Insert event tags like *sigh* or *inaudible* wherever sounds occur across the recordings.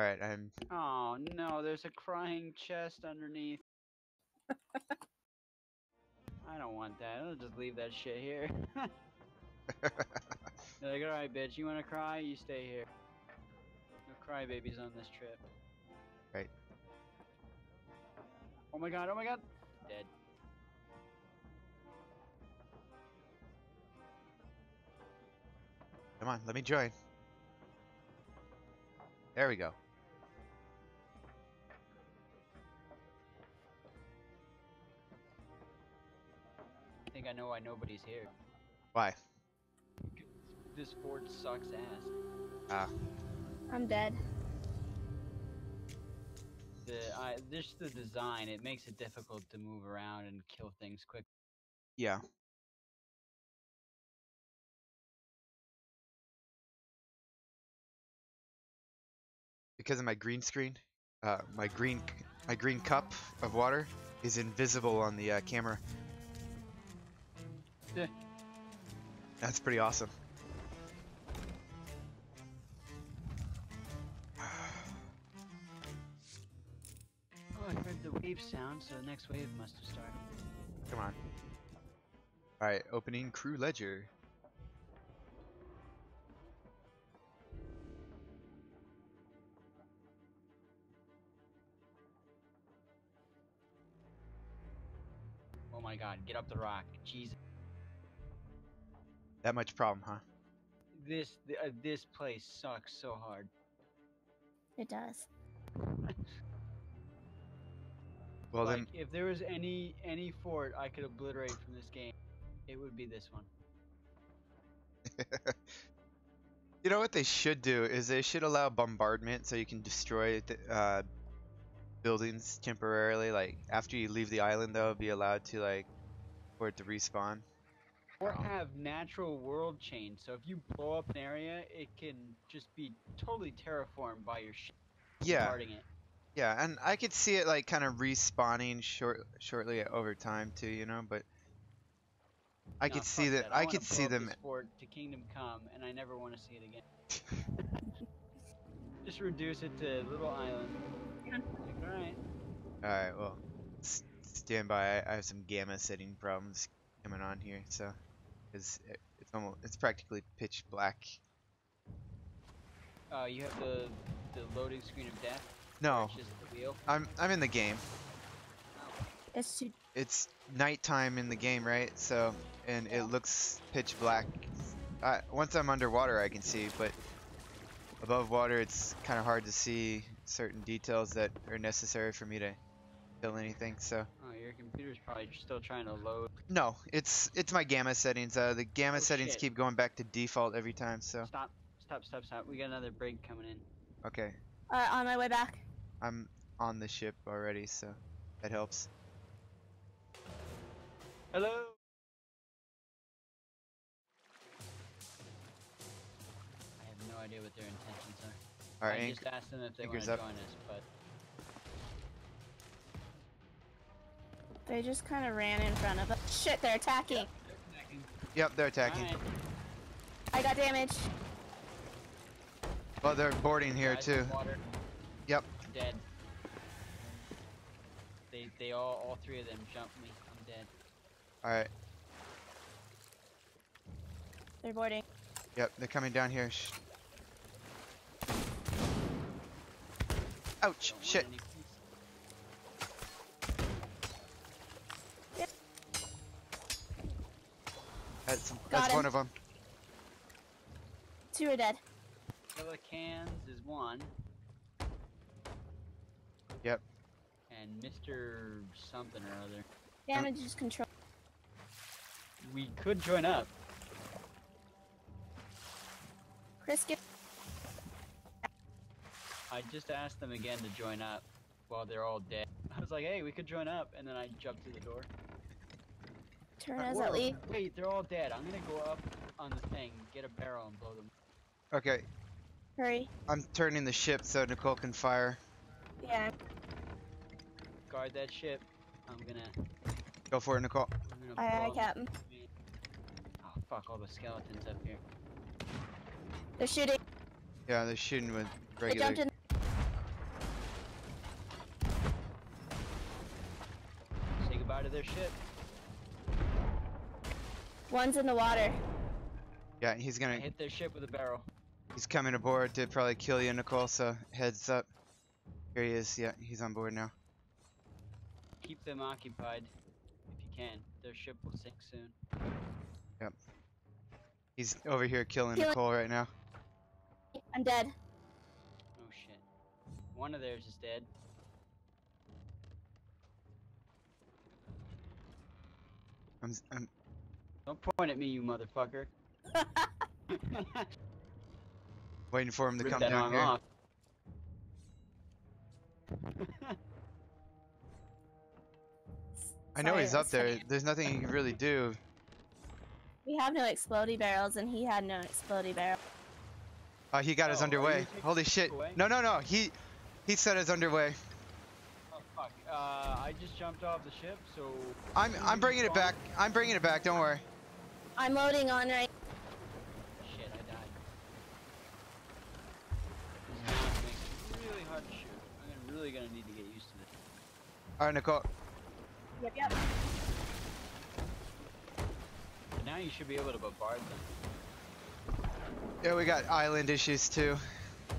Alright, I'm Oh no, there's a crying chest underneath. I don't want that. I'll just leave that shit here. *laughs* Like, alright, bitch, you wanna cry? You stay here. No crybabies on this trip. Right. Oh my god, oh my god! Dead. Come on, let me join. There we go. Think I know why nobody's here. Why? This fort sucks ass. Ah, I'm dead. The I this the design. It makes it difficult to move around and kill things quick. yeah. Because of my green screen, uh, my green my green cup of water is invisible on the uh, camera. Yeah. That's pretty awesome. Oh, I heard the wave sound, so the next wave must have started. Come on. Alright, opening crew ledger. Oh my god, get up the rock. Jesus. That much problem, huh? This uh, this place sucks so hard. It does. Well like if there was any any fort I could obliterate from this game, it would be this one. *laughs* you know what they should do is they should allow bombardment so you can destroy th- uh, buildings temporarily. Like after you leave the island, though, be allowed to like for it to respawn. Or Oh. Um, have natural world change. So if you blow up an area, it can just be totally terraformed by your ship Yeah, yeah, and I could see it like kind of respawning short shortly over time too, you know. But I No, could see fuck that. I, wanna could see them. this fort to Kingdom Come, and I never want to see it again. *laughs* just reduce it to a little island. Like, alright. All right, well, s- stand by. I, I have some gamma setting problems coming on here, so it's it's almost it's practically pitch black. Uh, you have the the loading screen of death. No, the wheel. I'm I'm in the game. It's too. It's nighttime in the game, right? So and it looks pitch black. I, once I'm underwater, I can see, but above water, it's kind of hard to see certain details that are necessary for me to kill anything. So Oh, your computer's probably still trying to load. no, it's it's my gamma settings. Uh, the gamma Oh, settings shit. keep going back to default every time. So Stop, stop, stop, stop. We got another break coming in. okay, Uh, on my way back. I'm on the ship already, so that helps. Hello. I have no idea what their intentions are. All right, I just asked them if they want anchors to up. join us, but They just kind of ran in front of us. Shit, they're attacking. Yep, they're attacking. Alright, I got damage. Well, they're boarding here guys in too. Water, Yep. dead. They, they all, all three of them jumped me. I'm dead. All right. They're boarding. Yep, they're coming down here. Sh- Ouch! Don't Shit. any peace. That's, that's one of them. Two are dead. Pelicans is one. Yep. And Mr. something or other. Damage is control. We could join up. Chris, get. I just asked them again to join up while they're all dead. I was like, hey, we could join up, and then I jumped through the door. Turn at least. Wait, they're all dead. I'm gonna go up on the thing, get a barrel, and blow them. Okay. Hurry. I'm turning the ship so Nicole can fire. Yeah. Guard that ship. I'm gonna. Go for it, Nicole. Aye, aye, Captain. Oh, fuck, all the skeletons up here. They're shooting. Yeah, they're shooting with regular. They jumped in. Say goodbye to their ship. One's in the water. Yeah, he's gonna hit their ship with a barrel. he's coming aboard to probably kill you, Nicole. So heads up. Here he is. Yeah, he's on board now. Keep them occupied if you can. Their ship will sink soon. Yep. He's over here killing Killing- Nicole right now. I'm dead. Oh shit. One of theirs is dead. I'm, s- I'm Don't point at me, you motherfucker. *laughs* waiting for him to Rip come down here. off. I know he's up there. There's nothing you can really do. We have no explodey barrels, and he had no explodey barrel. Uh, he got his Oh, are underway. Holy shit! away? No, no, no. He he set his underway. oh fuck. Uh, I just jumped off the ship, so. I'm I'm bringing it back. I'm bringing it back. Don't worry. I'm loading on right. Shit, I died. This mouse makes it really hard to shoot. I'm really gonna need to get used to this. All right, Nicole. Yep, yep. But now you should be able to bombard them. Yeah, we got island issues too. Uh,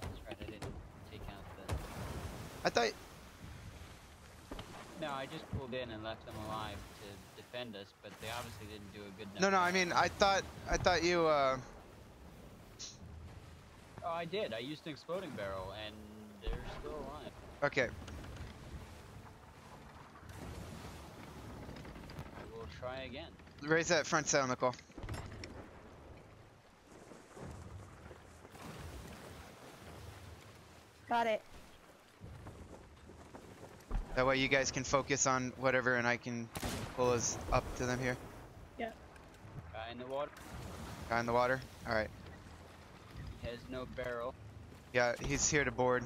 that's right, I didn't take out the. I thought No, I just pulled in and left them alive to defend us, but they obviously didn't do a good enough. no, no. I mean, I thought I thought you. Uh, Oh, I did. I used an exploding barrel, and they're still alive. okay. I will try again. Raise that front sail, Nicole. Got it. That way you guys can focus on whatever, and I can pull us up to them here. Yeah. Guy in the water Guy in the water. All right. He has no barrel. Yeah, he's here to board.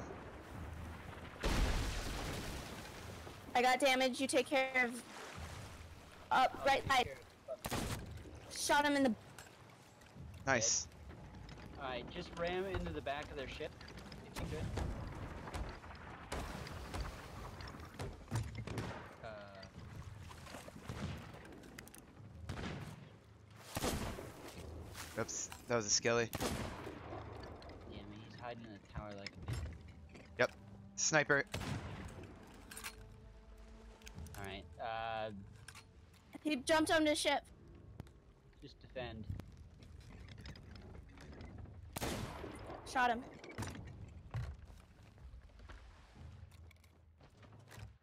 I got damage. You take care of. Up, oh, right side. Shot him in the. Nice. Alright, just ram into the back of their ship, if you could. Uh, Oops, that was a skelly. yeah, I he's hiding in a tower like a bitch. Sniper. Alright, uh, He jumped on the ship. just defend. Shot him.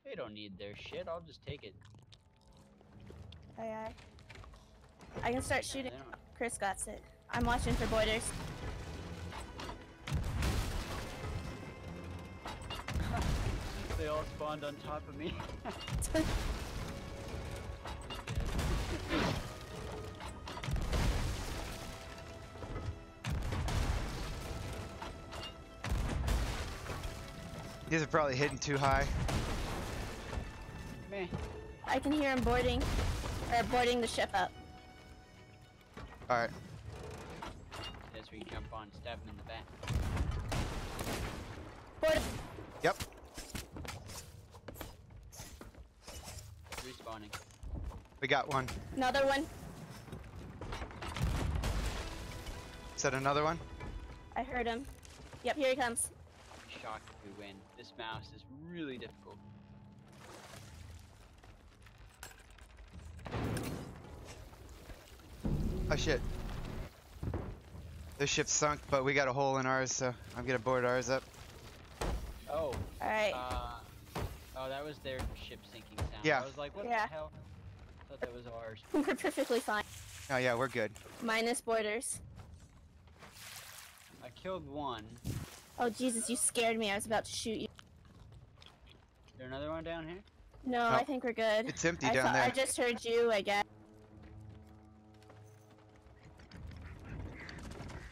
They don't need their shit, I'll just take it. Aye, aye. I can start shooting. don't- Chris got it. I'm watching for boiders. They all spawned on top of me. *laughs* These are probably hitting too high. Meh. I can hear him boarding. Or boarding the ship up. All right. That's where you jump on, stab him in the back. Board. Yep. Respawning. We got one. Another one. Is that another one? I heard him. Yep, here he comes. I'll be shocked if we win. This mouse is really difficult. Oh shit. This ship sunk, but we got a hole in ours, so I'm gonna board ours up. Oh, Alright. uh, oh, that was their ship sinking sound. Yeah. I was like, what Yeah. the hell? I thought that was ours. *laughs* We're perfectly fine. Oh yeah, we're good. Minus boarders. I killed one. Oh Jesus, you scared me. I was about to shoot you. Is there another one down here? No, Oh. I think we're good. It's empty I, down there. I just heard you, I guess.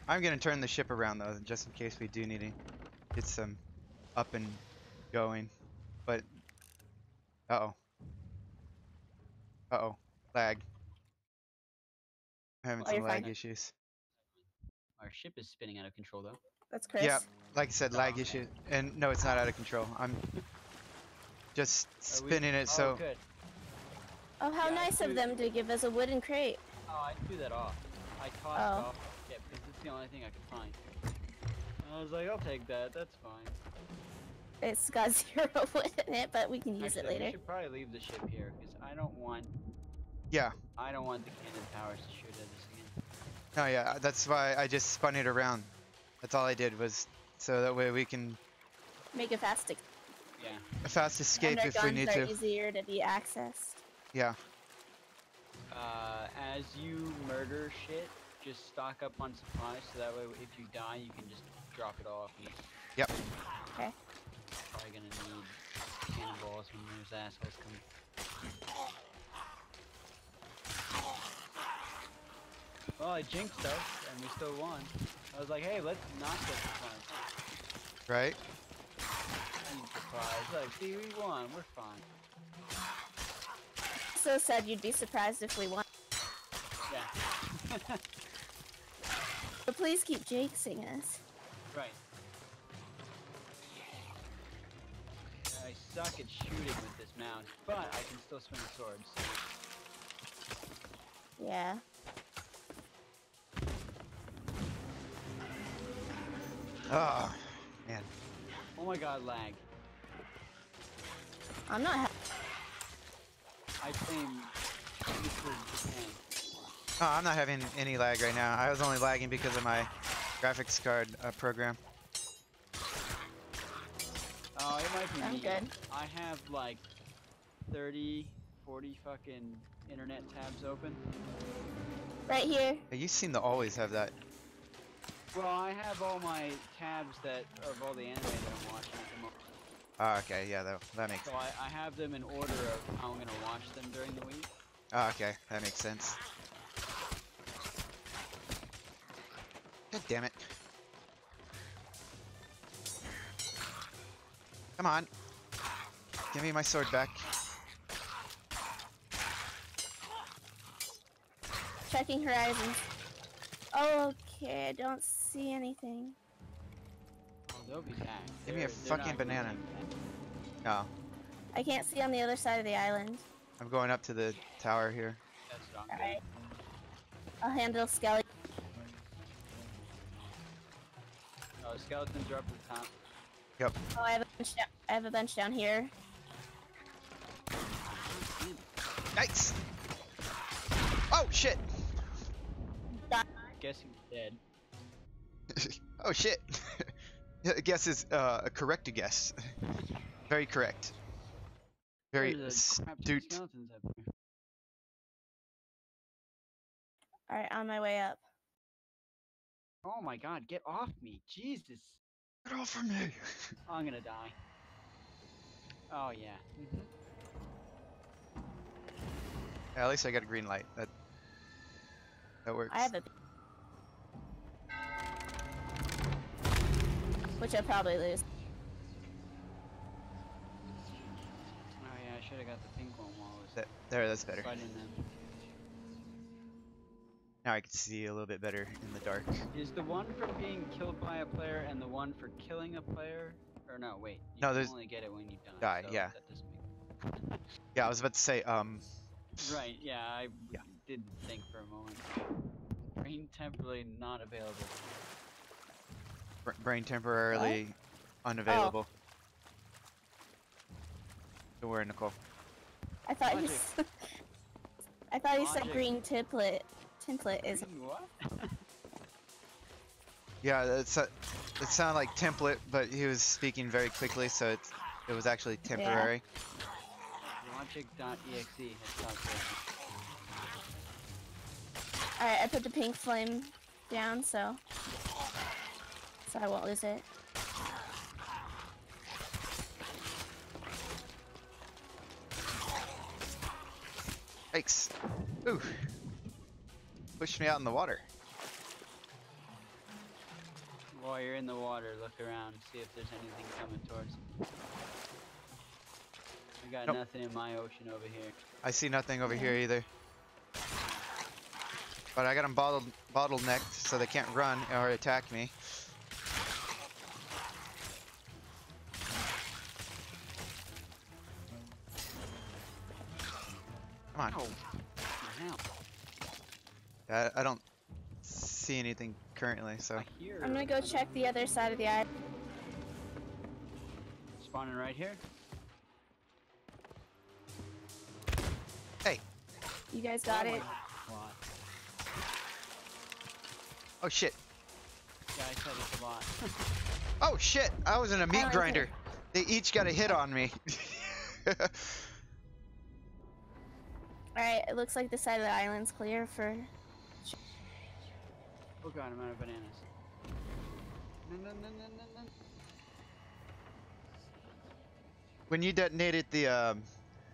I'm gonna turn the ship around though, just in case we do need to get some up and going. But uh oh. Uh oh. Lag. I'm having Oh, some lag fine. issues. Our ship is spinning out of control though. That's Chris. Yeah. Like I said, lag Oh. issue. And no, it's not out of control. I'm just *laughs* Are we- spinning it oh, so good. Oh, how Yeah, nice of them to give us a wooden crate. Oh, I threw that off. I tossed Oh. off yeah, because it's the only thing I could find. I was like, I'll take that. That's fine. It's got *laughs* zero wood in it, but we can use Actually, it We should probably leave the ship here because I don't want. Yeah. I don't want the cannon towers to shoot at us again. No, yeah, that's why I just spun it around. That's all I did was so that way we can Make a fast ex- Yeah. a fast escape and our if we guns need are to. easier to be accessed. Yeah. Uh, as you murder shit, just stock up on supplies so that way if you die, you can just drop it off. And Yep. Okay. Probably gonna need cannonballs when those assholes come. Well, I jinxed us, and we still won. I was like, hey, let's not get surprised. Right. Ain't surprised. Like, see, we won. We're fine. So said you'd be surprised if we won. Yeah. *laughs* But please keep jinxing us. right. I suck at shooting with this mount, but I can still swing a sword. So Yeah. Oh, man. Oh my god, lag. I'm not. Ha- I claim Mr. Japan. Oh, I'm not having any lag right now. I was only lagging because of my graphics card uh, program. Oh, it might be I'm me. good. I have like 30, 40 fucking internet tabs open. right here. Hey, you seem to always have that. Well, I have all my tabs that of all the anime that I'm watching at the moment. Oh, okay, yeah, that, that makes. So I, I have them in order of how I'm gonna watch them during the week. Oh, okay, that makes sense. God damn it. Come on. Give me my sword back. Checking horizons. Oh, okay. I don't see anything. Oh, they'll be back. Give me a They're- they're fucking banana. No, oh. I can't see on the other side of the island. I'm going up to the tower here. I'm Alright. I'll handle Skelly. Skeletons are up at the top. Yep. Oh, I have a bench down. I have a bench down here. Yikes! Oh shit! Guess he's dead. *laughs* oh shit! *laughs* I guess is uh, a correct guess. *laughs* Very correct. Very There's a crap ton of astute. skeletons up there. All right, on my way up. Oh my god, get off me. Jesus. Get off of me! *laughs* I'm gonna die. Oh yeah. mhm. At least I got a green light. That that works. I have a. Which I probably lose. Oh yeah, I should have got the pink one while I was That, there, that's better. Fighting them. Now I can see a little bit better in the dark. Is the one for being killed by a player and the one for killing a player? Or no, wait. You No, can there's- only get it when you die. Die, so yeah. Make... Yeah, I was about to say, um, Right, yeah, I Yeah. did think for a moment. Brain temporarily not available. br- brain temporarily unavailable. Don't worry, Nicole. I thought you. Logic. s- *laughs* I thought you said green template. Template is. *laughs* Yeah, it's a, it sounded like template, but he was speaking very quickly, so it's, it was actually temporary. Logic.exe has stopped working. All right, I put the pink flame down, so so I won't lose it. Yikes! Ooh, pushed me out in the water. While you're in the water, look around, see if there's anything coming towards you. I got Nope. nothing in my ocean over here. I see nothing over Yeah. here either. But I got them bottled, bottlenecked so they can't run or attack me. Come on. Ow. Ow. I, I don't see anything currently, so. I hear. I'm gonna go check the other side of the island. Spawning right here. Hey. You guys got Oh it. God. Oh shit. Yeah, I said it's a lot. *laughs* Oh shit! I was in a meat oh, like it. grinder. They each got a hit on me. *laughs* Alright, it looks like the side of the island's clear for. Oh god, I'm out of bananas. No, no, no, no, no, no. when you detonated the um,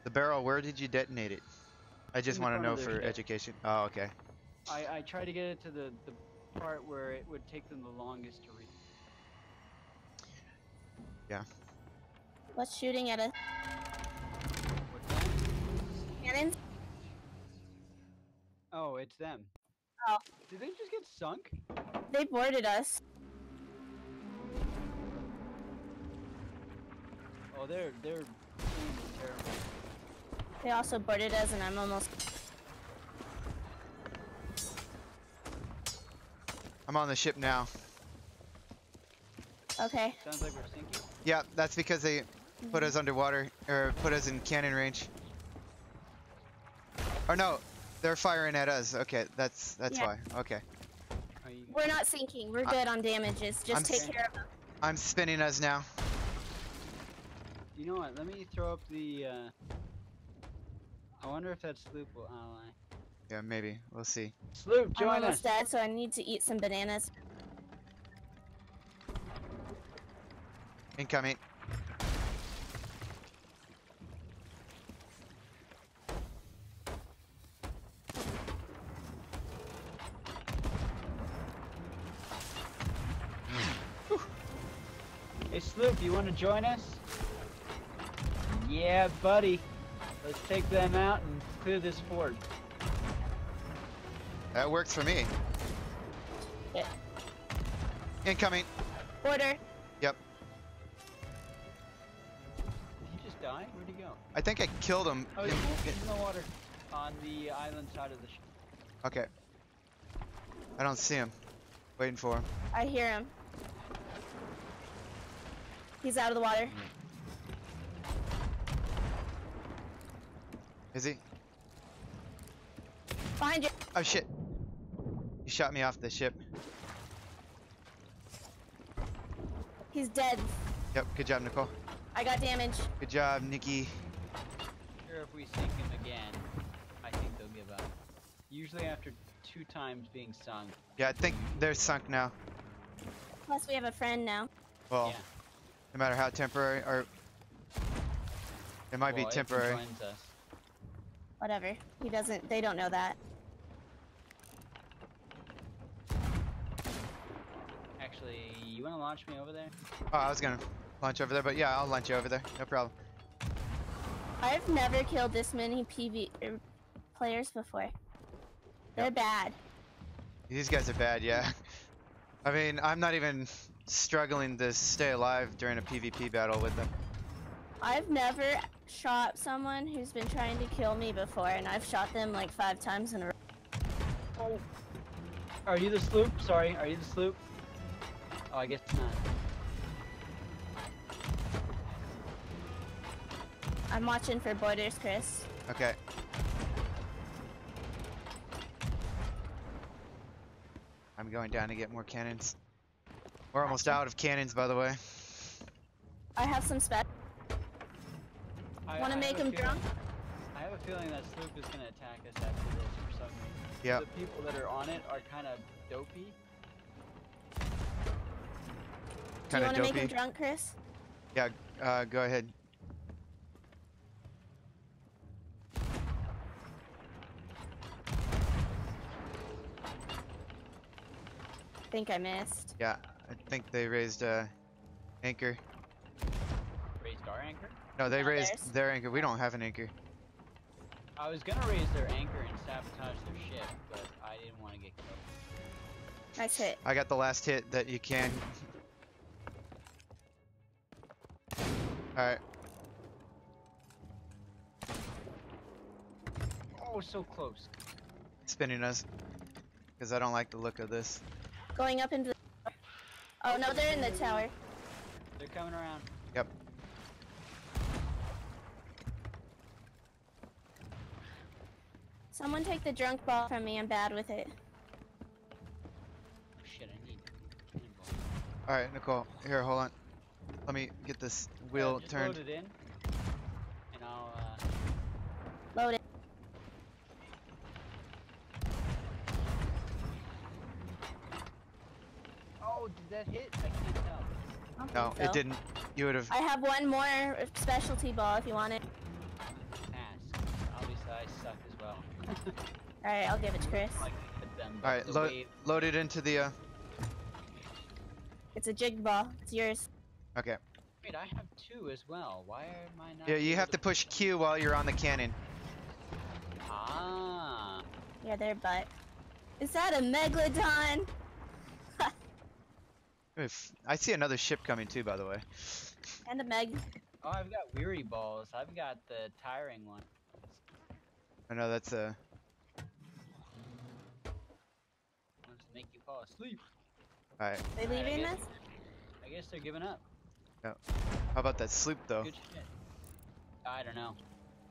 the barrel, where did you detonate it? I just want to know for ship. education. Oh, okay. I, I tried to get it to the, the part where it would take them the longest to reach. Yeah. What's shooting at us? What's that? Cannons? Oh, it's them. Oh. Did they just get sunk? They boarded us. Oh, they're they're terrible. They also boarded us, and I'm almost. I'm on the ship now. Okay. Sounds like we're sinking. Yeah, that's because they put mm-hmm. us underwater or put us in cannon range. Or no, they're firing at us. Okay, that's that's Yeah. why. Okay, We're not sinking. We're I- good on damages. Just I'm take care of them. I'm spinning us now. You know what? Let me throw up the. Uh... I wonder if that sloop will ally. Yeah, maybe we'll see. Sloop, join I'm join us. almost dead, so I need to eat some bananas. Incoming. Hey, Sloop, you want to join us? Yeah, buddy. Let's take them out and clear this fort. That works for me. Yeah. Incoming. Order. Yep. Did he just die? Where'd he go? I think I killed him. Oh, he's, in- he's in the water. On the island side of the ship. okay. I don't see him. Waiting for him. I hear him. He's out of the water. Is he? Behind you. Oh shit. He shot me off the ship. He's dead. Yep. Good job, Nicole. I got damage. Good job, Nikki. Sure, if we sink him again, I think they'll give up. Usually after two times being sunk. Yeah, I think they're sunk now. Plus, we have a friend now. Well, yeah. No matter how temporary or it might well, be temporary. Whatever. He doesn't. They don't know that. Actually, you want to launch me over there? Oh, I was gonna launch over there, but yeah, I'll launch you over there. No problem. I've never killed this many PV er, players before. They're Yep. bad. These guys are bad, yeah. *laughs* I mean, I'm not even struggling to stay alive during a PvP battle with them. I've never shot someone who's been trying to kill me before, and I've shot them like five times in a row. Are you the sloop? Sorry, are you the sloop? Oh, I guess not. I'm watching for boarders, Chris. Okay. I'm going down to get more cannons. We're almost out of cannons, by the way. I have some spec. I- Want I to make have him feeling- drunk? I have a feeling that sloop is gonna attack us after this for some reason. Yep. The people that are on it are kind of dopey. Do you Kind of want to make him drunk, Chris? Yeah, uh, go ahead. think I missed. Yeah, I think they raised uh, anchor. Raised our anchor. No, they Not raised theirs. their anchor. We don't have an anchor. I was gonna raise their anchor and sabotage their ship, but I didn't want to get killed. Nice hit. I got the last hit that you can. Alright. Oh, so close. spinning us. Because I don't like the look of this. Going up into the... Oh no, they're in the tower. They're coming around. Yep. Someone take the drunk ball from me, I'm bad with it. Oh shit, I need cannonball. Alright, Nicole. Here, hold on. Let me get this wheel Yeah, just turned. Load it in, and I'll. Uh, Load it. Oh, did that hit? I can't tell. I No, think it didn't. You would have. I have one more specialty ball if you want it. Pass. Obviously, I suck as well. *laughs* Alright, I'll give it to Chris. like hit them. but Alright, the load, wave- load it into the. Uh, It's a jig ball. It's yours. okay. Wait, I have two as well. Why am I not? Yeah, you have to push Q while you're on the cannon. Ah. Yeah, their butt. Is that a megalodon? If- I see another ship coming too, by the way. And a meg. Oh, I've got weary balls. I've got the tiring one. I know that's a. Wants to make you fall asleep. Alright. They Alright, I leaving guess- this? I guess they're giving up. How about that sloop though? Good shit. I don't know.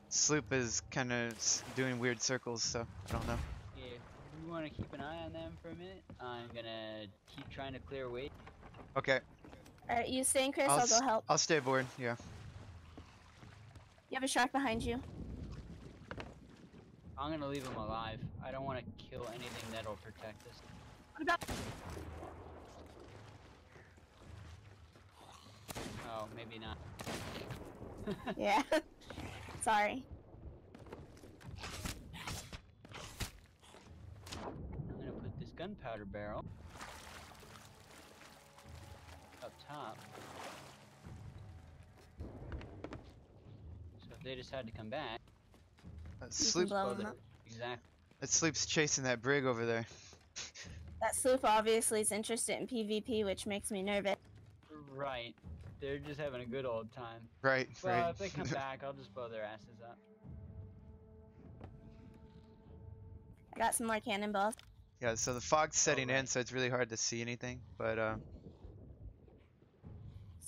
Sloop is kind of doing weird circles, so I don't know. Yeah, if you want to keep an eye on them for a minute, I'm gonna keep trying to clear weight. Okay, Alright, you staying, Chris? I'll I'll, go help. I'll stay aboard. Yeah. You have a shark behind you. I'm gonna leave him alive. I don't want to kill anything that'll protect us. What about? Oh, maybe not. *laughs* yeah. *laughs* Sorry. I'm gonna put this gunpowder barrel up top. So if they decide to come back, That You can sloop, blow well, them they- up. exactly. that sloop's chasing that brig over there. *laughs* That sloop obviously is interested in PvP, which makes me nervous. Right. They're just having a good old time. Right, Well, right. if they come *laughs* back, I'll just blow their asses up. I got some more cannonballs. yeah, so the fog's setting in, right. so it's really hard to see anything. But uh,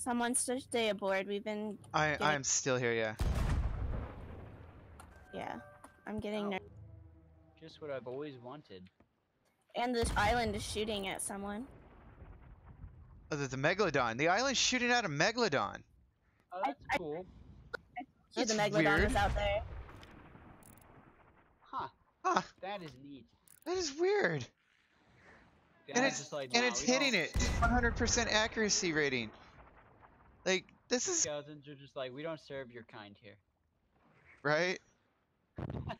Someone to stay aboard. We've been, I Getting- I'm still here. Yeah. yeah. I'm getting Oh. nervous. Just what I've always wanted. And this island is shooting at someone. Oh, there's a megalodon. The island's shooting at a megalodon. Oh, that's I- cool. See, the That's megalodon weird. was out there. Huh. Huh? That is neat. That is weird. Yeah, and it's just like, and nah, it's we hitting don't- it. 100% accuracy rating. Like this is Skeletons are just like, we don't serve your kind here. right. *laughs*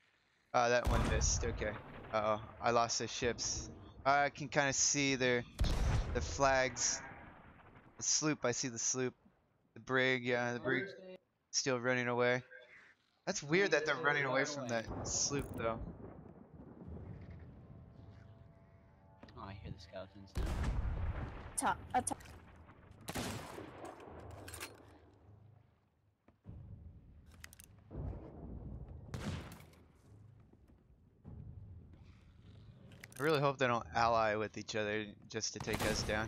Uh, that one missed. Okay. Uh oh, I lost the ships. I can kind of see their the flags. The sloop. I see the sloop. The brig. Yeah, the brig still running away. That's weird that they're running away from that sloop though. Oh, I hear the skeletons now. Top, up top. Really hope they don't ally with each other just to take us down.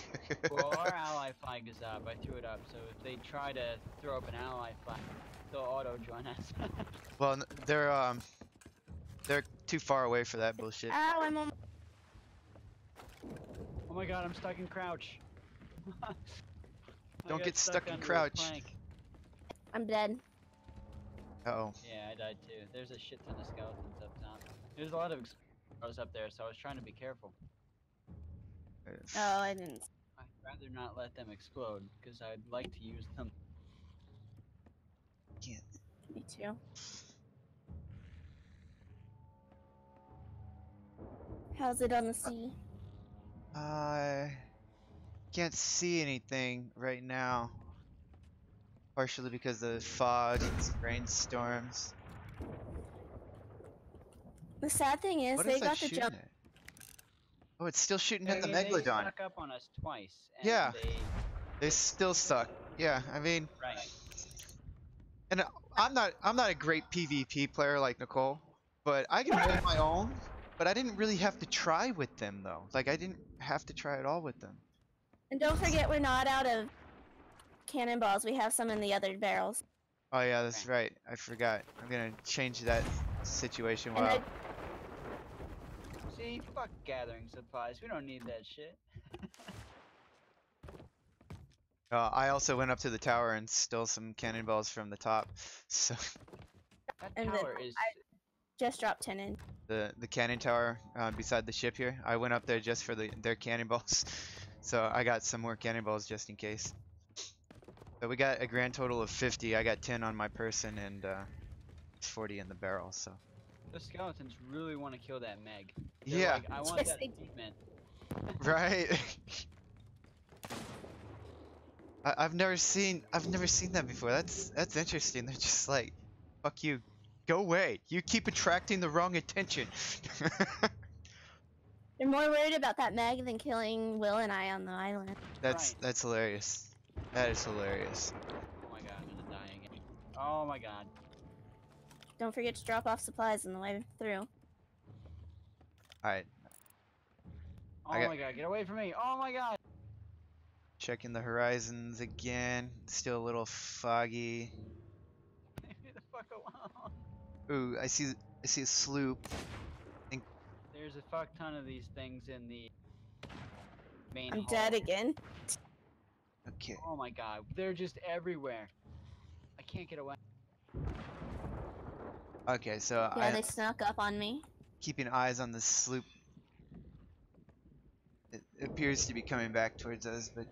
*laughs* well, our *laughs* ally flag is up. I threw it up, so if they try to throw up an ally flag, they'll auto join us. *laughs* well, they're um, they're too far away for that bullshit. Ow, I'm on. oh my god, I'm stuck in crouch. Don't get stuck in crouch. I'm dead. Uh oh. Yeah, I died too. There's a shit ton of skeletons up top. There's a lot of explosions up there, so I was trying to be careful. Oh, I didn't. I'd rather not let them explode, because I'd like to use them. Can't. Me too. How's it on the sea? I can't see anything right now. Partially because of the fog and rainstorms. The sad thing is, What they is got the jump. at? Oh, it's still shooting at the They- They megalodon. up on us twice. And Yeah. They, They still suck. Yeah, I mean, right. and I'm not I'm not a great PvP player like Nicole, but I can hold my own. But I didn't really have to try with them though. Like I didn't have to try at all with them. And don't forget, we're not out of cannonballs. We have some in the other barrels. Oh yeah, that's right. I forgot. I'm gonna change that situation And while. See, fuck gathering supplies. We don't need that shit. *laughs* Uh, I also went up to the tower and stole some cannonballs from the top. *laughs* So That And tower is. just dropped 10 in. the the cannon tower uh, beside the ship here. I went up there just for the their cannonballs. *laughs* So I got some more cannonballs just in case. But we got a grand total of 50. I got 10 on my person and uh, 40 in the barrel. So The skeletons really want to kill that Meg. They're yeah, Like, I want Yes, that they do. achievement. right. *laughs* I, I've never seen I've never seen that before. That's that's interesting. They're just like, fuck you, go away. You keep attracting the wrong attention. *laughs* They're more worried about that Meg than killing Will and I on the island. that's Right. that's hilarious. That is hilarious. Oh my god, I'm gonna die again. Oh my god. Don't forget to drop off supplies on the way through. All right, Oh got- my god, get away from me. Oh my god. checking the horizons again. Still a little foggy. *laughs* Leave me the fuck alone. Ooh, I see I see a sloop. There's a fuck ton of these things in the main I'm hall. dead again. Okay. Oh my god, they're just everywhere. I can't get away. Okay, so Yeah, I they snuck up on me. keeping eyes on the sloop. It appears to be coming back towards us, but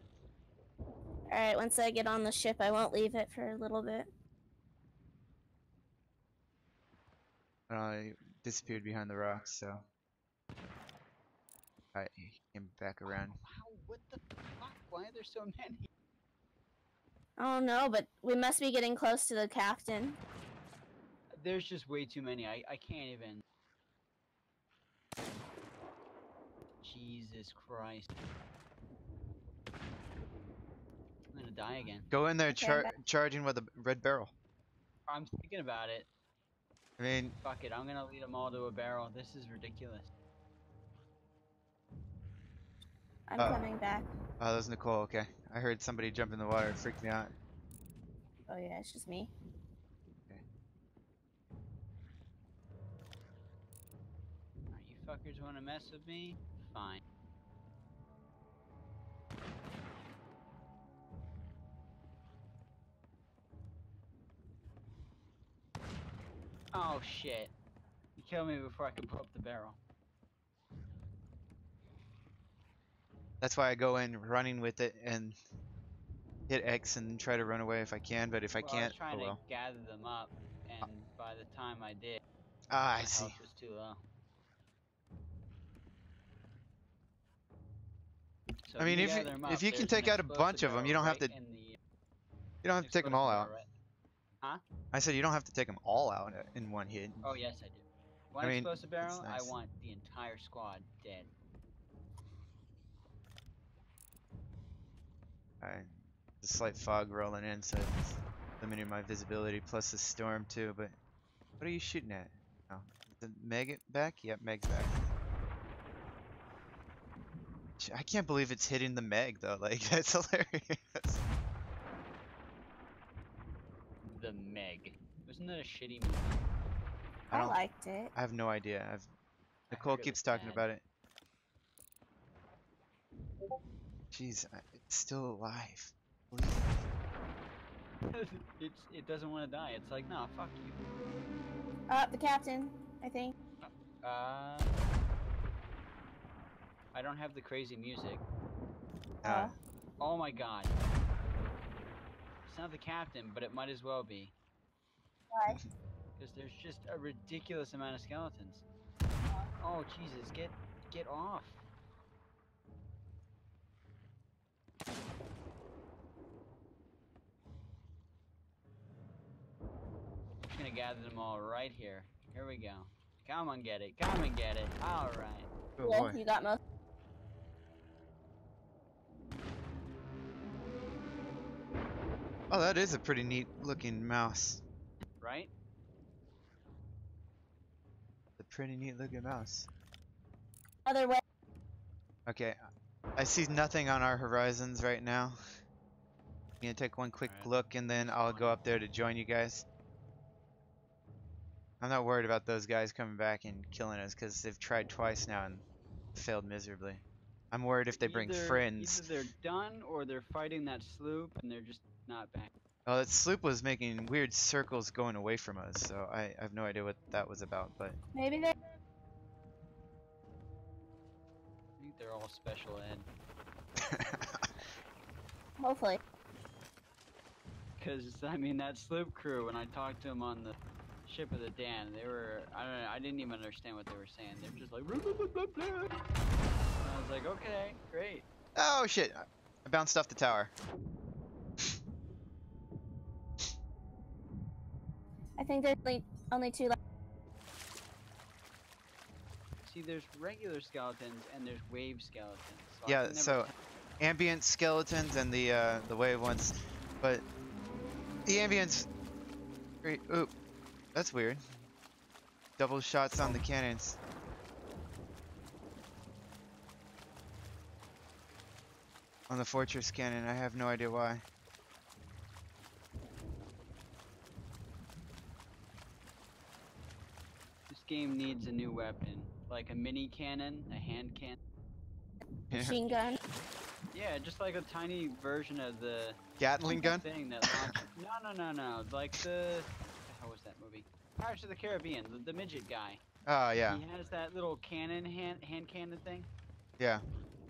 Alright, once I get on the ship, I won't leave it for a little bit. uh, it disappeared behind the rocks. So. Alright, he came back around. How? What the fuck? Why are there so many? Oh no, but we must be getting close to the captain. There's just way too many. I, I can't even. Jesus Christ. I'm gonna die again. Go in there, Okay, char- back. charging with a red barrel. I'm thinking about it. I mean, Fuck it, I'm gonna lead them all to a barrel. This is ridiculous. I'm Uh, coming back. oh, that was Nicole. Okay, I heard somebody jump in the water. It freaked me out. Oh yeah, it's just me. Fuckers wanna mess with me? Fine. Oh shit. You killed me before I could pull up the barrel. That's why I go in running with it and hit X and try to run away if I can. But if I can't, I was trying oh well. to gather them up, and by the time I did, Ah, I see. was too low. So I mean, if you- if you can take out a bunch of them, you don't have to- the- You don't have to take them all out. right- I said you don't have to take them all out in one hit. Oh yes, I do. One I mean, explosive barrel, nice. I want the entire squad dead. Alright. The slight fog rolling in, so it's limiting my visibility, plus the storm too, but what are you shooting at? Oh, the Meg back? Yep, Meg's back. Sh- I can't believe it's hitting the Meg though, *laughs* like that's hilarious. The Meg. Wasn't that a shitty movie? I I, don't liked it. I have no idea. I've Nicole keeps talking bad. about it. Jeez, I- it's still alive. It. *laughs* it's it doesn't want to die. It's like, nah, fuck you. Uh, the captain, I think. Uh, I don't have the crazy music. Uh, Oh my god. It's not the captain, but it might as well be. Why? Because there's just a ridiculous amount of skeletons. Oh Jesus, get get off. I'm just gonna gather them all right here. Here we go. Come on, get it. Come and get it. All right. oh yeah, boy. you got most. Oh, that is a pretty neat looking mouse. Right? That's a pretty neat looking mouse. Other way. Okay, I see nothing on our horizons right now. I'm gonna take one quick Alright. look and then I'll go up there to join you guys. I'm not worried about those guys coming back and killing us because they've tried twice now and failed miserably. I'm worried if they bring Either- friends. Either they're done or they're fighting that sloop and they're just not back. Well, that sloop was making weird circles going away from us, so I, I have no idea what that was about, but Maybe they. I think they're all special ed. *laughs* Hopefully. Because I mean that sloop crew, when I talked to them on the ship of the Dan, they were I don't know, I didn't even understand what they were saying. They were just like blah, blah, blah, blah, blah. And I was like, okay, great. oh shit! I bounced off the tower. I think there's only, only two left. See, there's regular skeletons and there's wave skeletons. So Yeah, so- ambient skeletons and the uh, the wave ones, but the ambience. Great. Oop, that's weird. Double shots on the cannons. On the fortress cannon, I have no idea why. Game needs a new weapon, like a mini cannon, a hand cannon. Yeah. Machine gun. Yeah, just like a tiny version of the Gatling gun. thing that launched. *laughs* no, no, no, no. Like the how was that movie? Pirates of the Caribbean, the, the midget guy. Oh yeah, He has that little cannon hand hand cannon thing. yeah.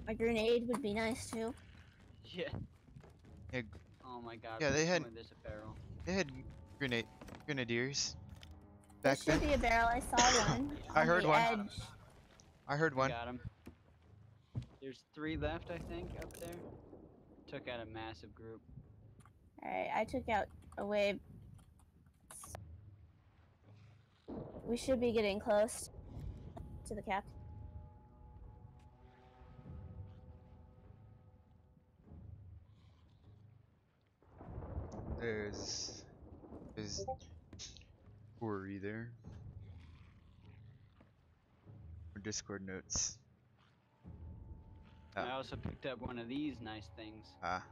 A grenade would be nice too. *laughs* Yeah. Yeah, Oh my god. yeah, they had- tell me barrel. They had grenade grenadiers There should then. be a barrel. I saw one. I on heard one. Edge. I heard one. Got him. There's three left, I think, up there. Took out a massive group. Alright, I took out a wave. We should be getting close to the cap. There's there's Ori there. Or Discord notes. I Oh. also picked up one of these nice things. Ah,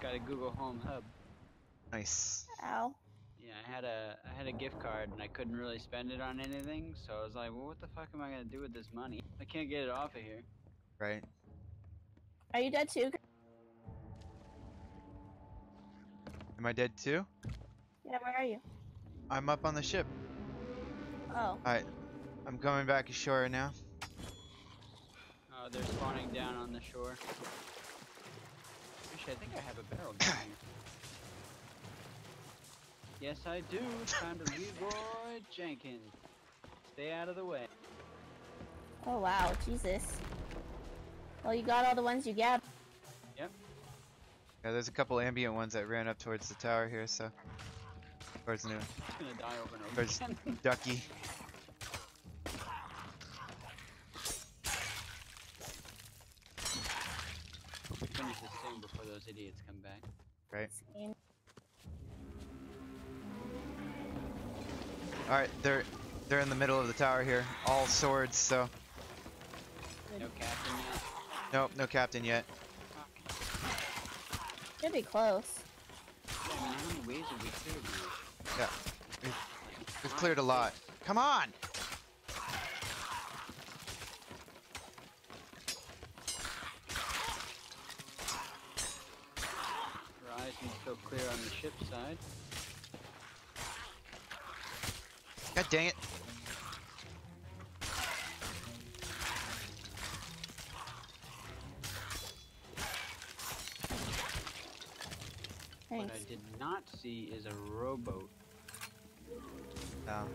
Got a Google Home Hub. nice. Ow. Yeah, I had a I had a gift card and I couldn't really spend it on anything, so I was like, well, what the fuck am I gonna do with this money? I can't get it off of here. Right. Are you dead too? Am I dead too? Yeah, where are you? I'm up on the ship. Oh. Alright. I'm coming back ashore now. Oh, they're spawning down on the shore. Actually, I think I have a barrel down here. Yes, I do. Time to Leroy Jenkins. Stay out of the way. Oh wow, Jesus. Well, you got all the ones you get. Yep. Yeah, there's a couple ambient ones that ran up towards the tower here, so towards New It's gonna die over and over There's- again. *laughs* Ducky. Finish this thing before those idiots come back. Same. All right, they're they're in the middle of the tower here, all swords. So No captain yet. nope, no captain yet. Fuck. Should be close. I mean, how many waves have we cleared now? We've cleared a lot. Come on! Horizon's still clear on the ship side. God dang it! What I did not see is a rowboat. No.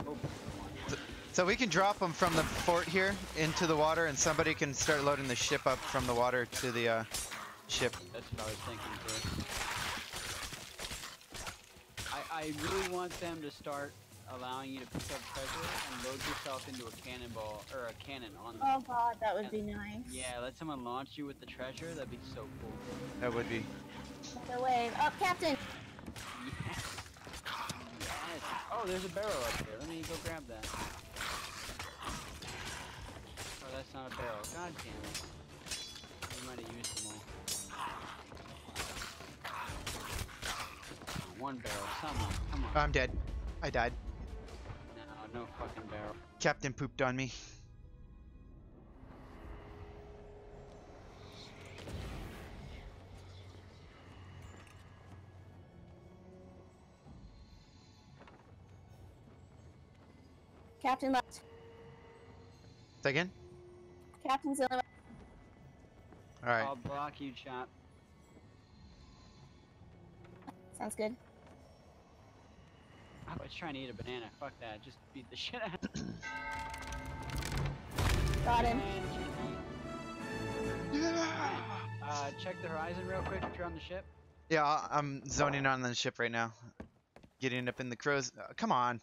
Oh, one. So we can drop them from the fort here into the water, and somebody can start loading the ship up from the water to the uh, ship. That's what I was thinking too. I, I really want them to start allowing you to pick up treasure and load yourself into a cannonball or a cannon on them. Oh god, that would be nice. Yeah, let someone launch you with the treasure. That'd be so cool. That would be. The wave. Up, Captain! Yes. Yes. Nice. Oh, there's a barrel up here. Let me go grab that. Oh, that's not a barrel. God damn it. We might have used them all. Oh, one barrel. Someone. Come on. I'm dead. I died. No, no fucking barrel. Captain pooped on me. Captain left. Second? Captain's the only one. Alright. I'll block you, chop. Sounds good. I was trying to eat a banana. Fuck that. Just beat the shit out of Got him. Yeah. Uh, check the horizon real quick if you're on the ship. Yeah, I- I'm zoning on the ship right now. Getting up in the crows. Uh, come on.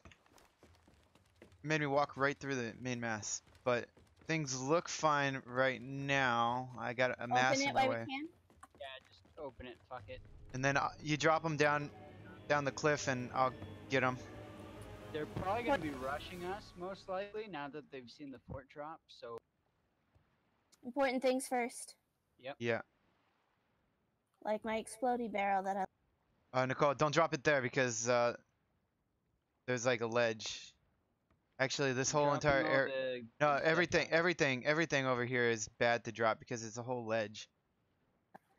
Made me walk right through the main mass. But things look fine right now. I got a mass Open in it the while we way. can. Yeah, just open it. Fuck it. And then uh, you drop them down down the cliff and I'll get them. They're probably gonna be rushing us, most likely, now that they've seen the fort drop. So Important things first. Yep. Yeah. Like my explodey barrel that I. Uh, Nicole, don't drop it there because uh, there's like a ledge. Actually, this whole entire area, no, everything, everything, everything over here is bad to drop because it's a whole ledge.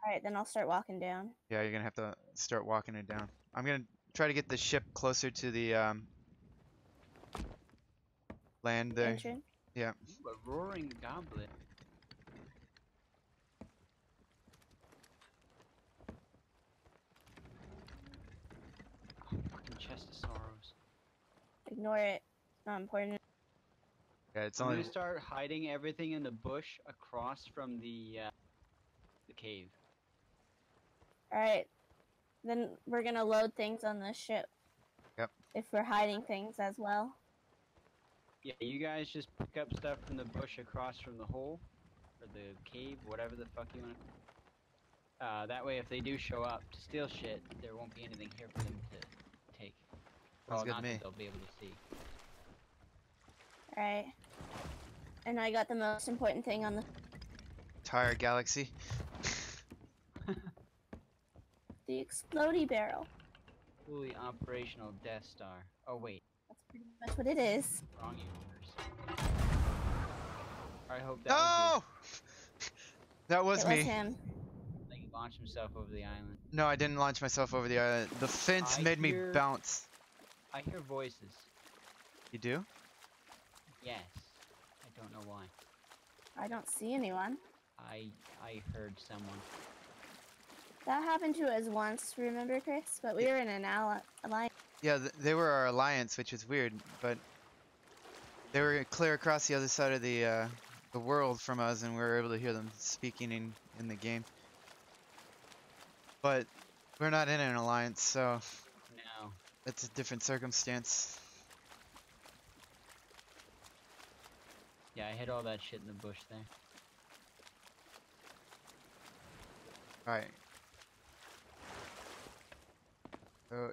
Alright, then I'll start walking down. Yeah, you're gonna have to start walking it down. I'm gonna try to get the ship closer to the um, land there. Entrance. Ooh, a roaring goblet. Oh, fucking chest of sorrows. Ignore it. It's not important. Yeah, it's I'm only. gonna start hiding everything in the bush across from the uh, the cave. Alright. Then we're gonna load things on the ship. Yep. If we're hiding things as well. Yeah, you guys just pick up stuff from the bush across from the hole, or the cave, whatever the fuck you want to. Uh, that way, if they do show up to steal shit, there won't be anything here for them to take. Sounds well, good not me. that they'll be able to see. Alright. And I got the most important thing on the Entire galaxy. *laughs* the explodey barrel. Fully operational Death Star. Oh wait, That's pretty much what it is. wrong universe. I hope that was No! *laughs* That was it me. was him. Like he launched himself over the island. No, I didn't launch myself over the island. The fence I made me bounce. I hear voices. You do? Yes. I don't know why. I don't see anyone. I I heard someone. That happened to us once, remember, Chris? But we were in an ally- alliance. Yeah, th they were our alliance, which is weird, but they were clear across the other side of the uh, the world from us, and we were able to hear them speaking in in the game. But we're not in an alliance, so No. it's a different circumstance. Yeah, I hit all that shit in the bush there. All right. So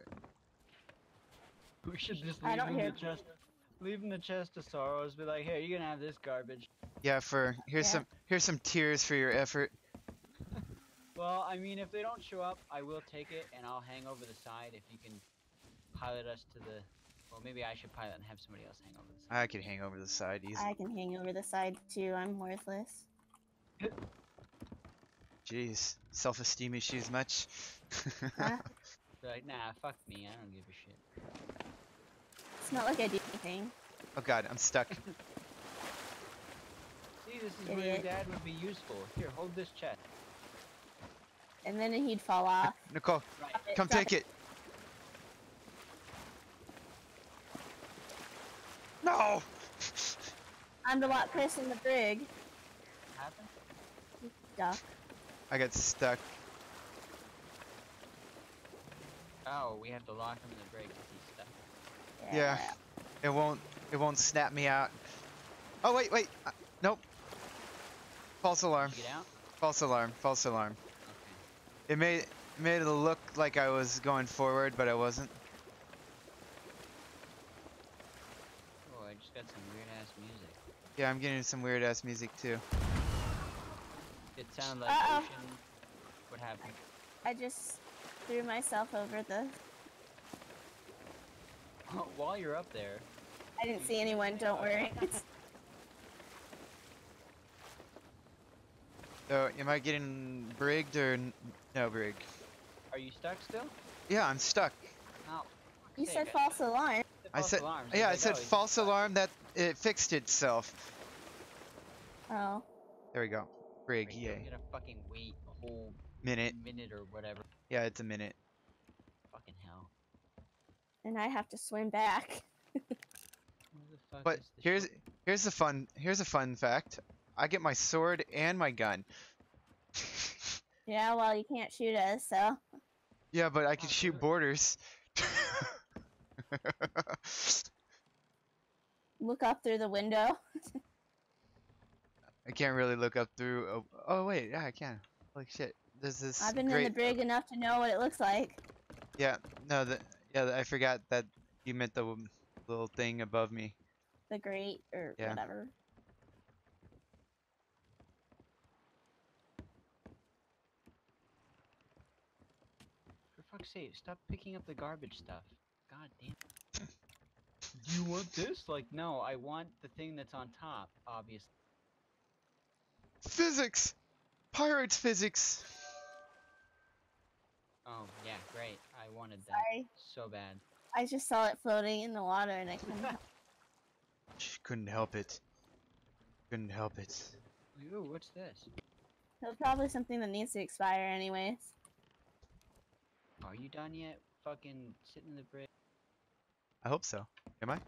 We should just I leave don't him hear- the chest. Leave him the chest of sorrows. Be like, here, you're gonna have this garbage. yeah, for here's Yeah. some here's some tears for your effort. *laughs* Well, I mean, if they don't show up, I will take it and I'll hang over the side if you can pilot us to the. Well, maybe I should pilot and have somebody else hang over the side. I could hang over the side easy. I can hang over the side too. I'm worthless. *laughs* Jeez, self-esteem issues much? Huh? *laughs* Be like, nah, fuck me. I don't give a shit. It's not like I do anything. oh god, I'm stuck. *laughs* See, this is where your dad would be useful. Here, hold this chest. And then he'd fall off. Nicole, Right. Come drop take it. No! I'm the lock Chris in the brig. Happen? Duck. I got stuck. Oh, we have to lock him in the break because he's stuck. Yeah. It won't. It won't snap me out. Oh wait, wait. Uh, nope. False alarm. Get out? False alarm. False alarm. Okay. It made it made it look like I was going forward, but I wasn't. got some weird ass music. Yeah, I'm getting some weird ass music too. It sounds like Uh-oh. ocean. What happened? I just threw myself over the. *laughs* While you're up there, I didn't see anyone. Don't worry. *laughs* So, am I getting brigged or no brig? are you stuck still? Yeah, I'm stuck. No. you Say said it. false alarm. I said, alarms. yeah, I said he's false alarm that it fixed itself. Oh. There we go. Brig, Wait, you're yay. gonna fucking wait a whole Minute. minute or whatever. Yeah, it's a minute. Fucking hell. And I have to swim back. Where the fuck But here's ship? here's a fun here's a fun fact. I get my sword and my gun. Yeah, well, you can't shoot us, so. yeah, but I can Oh, shoot good. boarders. *laughs* Look up through the window. I can't really look up through. Oh, oh wait, yeah, I can. Holy shit! There's this I've been great. in the brig enough to know what it looks like. Yeah, no, the, yeah, I forgot that you meant the little thing above me. The grate or Yeah. whatever. For fuck's sake, stop picking up the garbage stuff. God damn. you want this? Like, no, I want the thing that's on top, obviously. Physics, pirates physics. Oh, yeah, great. I wanted that Sorry. so bad. I just saw it floating in the water and I couldn't. *laughs* help- Sh- Couldn't help it. Couldn't help it. Ooh, what's this? It was probably something that needs to expire, anyways. Are you done yet? Fucking sitting in the bridge? I hope so. Am I?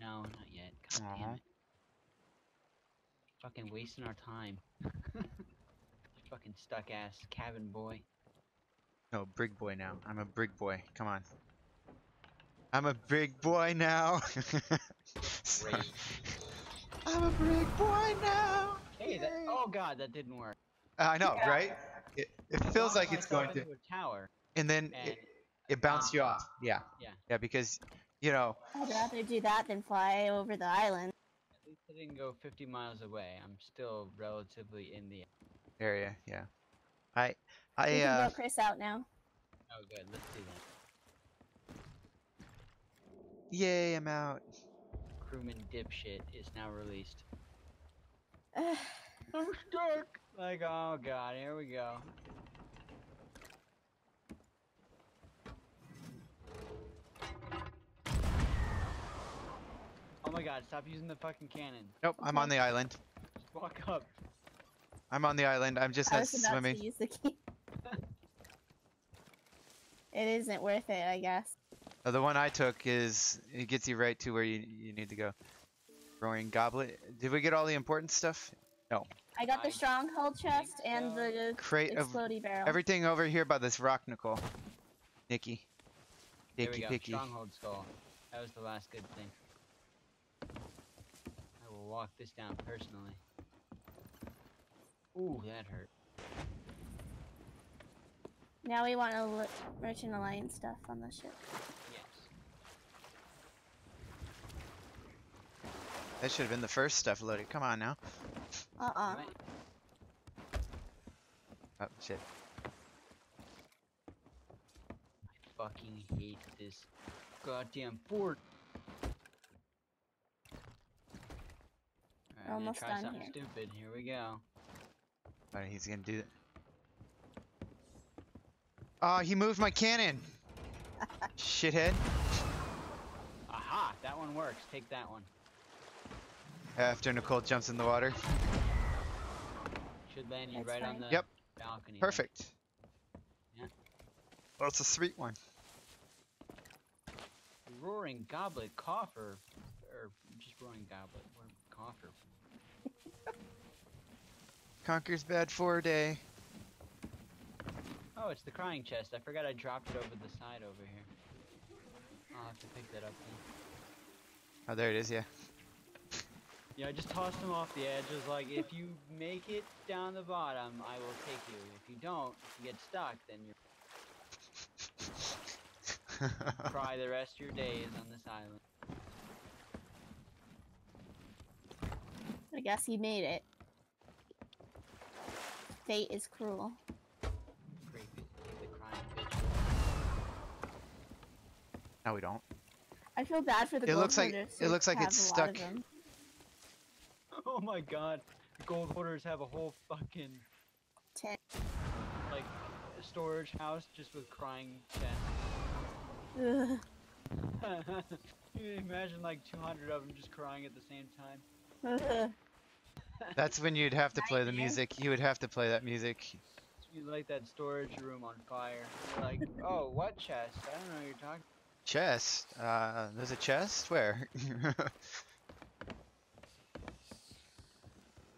No, not yet. God damn it. Fucking wasting our time. *laughs* fucking stuck ass cabin boy. No, brig boy now. I'm a brig boy. Come on. I'm a big boy now. *laughs* I'm a big boy now. Hey, that, oh god, that didn't work. I know, Yeah. right? It, it feels like it's going to, a tower, and then and it, it bounced you Ah. off. Yeah. Yeah. Yeah, because you know, I'd rather do that than fly over the island. at least I didn't go 50 miles away. I'm still relatively in the. area. Yeah. I, We I can uh, vote Chris out now. Oh, good. Let's do that. yay, I'm out. Crewman dipshit is now released. *sighs* I'm stuck. Like, oh god, here we go. My god, stop using the fucking cannon. Nope, I'm on the island. Just walk up. I'm on the island. I'm just I not was about swimming. to use the key. *laughs* it isn't worth it, I guess. Uh, the one I took is it gets you right to where you you need to go. Roaring Goblet. Did we get all the important stuff? No. I got the stronghold chest and the Crate of explodey barrel. everything over here by this rock, Nicole. Nikki. There we Dicky go. Picky. Stronghold skull. That was the last good thing. I will walk this down personally. Ooh, that hurt. Now we want to look Merchant Alliance stuff on the ship. Yes. That should have been the first stuff loaded. Come on now. Uh-uh. Oh shit. I fucking hate this goddamn fort. Alright, I'm gonna almost try done something here. stupid. Here we go. Alright, he's gonna do it. Ah, he moved my cannon. *laughs* Shithead. Aha! That one works. Take that one. After Nicole jumps in the water. Should land you That's right on fine. the Yep. balcony. there. Perfect. Yeah. Well, it's a sweet one. Roaring goblet coffer, or just roaring goblet, or coffer. Conquers bad for a day. Oh, it's the crying chest. I forgot I dropped it over the side over here. I'll have to pick that up then. Oh, there it is. Yeah. Yeah, I just tossed him off the edge. I was like, if you make it down the bottom, I will take you. If you don't, if you get stuck, then you're... *laughs* cry the rest of your days on this island. I guess he made it. Fate is cruel. Creepy. The crying bitch. No, we don't. I feel bad for the It gold looks like- hoarders it looks like it's a lot of stuck. *laughs* Oh my god. the Gold hoarders have a whole fucking Ten. like storage house just with crying chests. Ugh. *laughs* you imagine like 200 of them just crying at the same time. Ugh. That's when you'd have to play the music. You would have to play that music. You light that storage room on fire. You're like, *laughs* oh, what chest? I don't know what you're talking. Chest. Uh, there's a chest? Where? *laughs*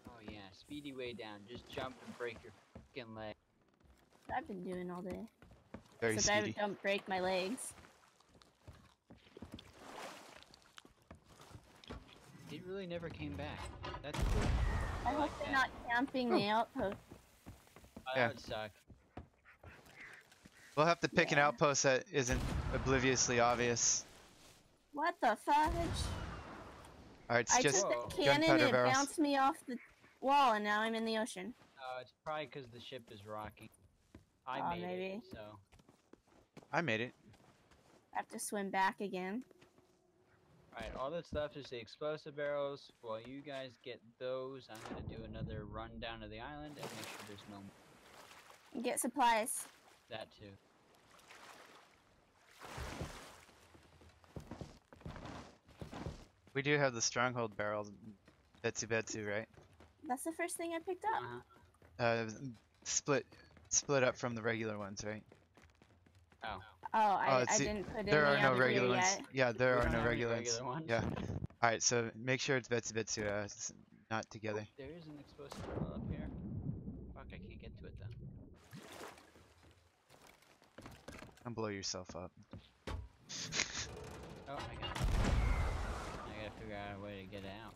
Oh yeah, speedy way down. Just jump and break your fucking leg. I've been doing all day. Very Except I speedy. don't break my legs. Really never came back. That's cool. I I hope like they're that. not camping the oh. outpost. Oh, Yeah. That would suck. We'll have to pick an outpost that isn't obliviously obvious. What the fudge? Alright, it's I just took the cannon and it barrels. bounced me off the wall and now I'm in the ocean. Oh, it's probably because the ship is rocking. I Aw, made maybe. it, so. I made it. I have to swim back again. Alright, all that's left is the explosive barrels. While you guys get those, I'm gonna do another run down to the island and make sure there's no more. Get supplies. That too. We do have the stronghold barrels. Betsu Betsu, right? That's the first thing I picked up. Uh-huh. Uh, split, split up from the regular ones, right? Oh. Oh, I, Oh, I it's the- didn't put There any are no out regular ones. yet. Yeah, there We are no regular ones. regular ones. Yeah. Alright, so make sure it's Betsu Betsu, uh, it's not together. There is an explosive barrel up here. Fuck, I can't get to it then. Don't blow yourself up. Oh, I got it. I gotta figure out a way to get it out.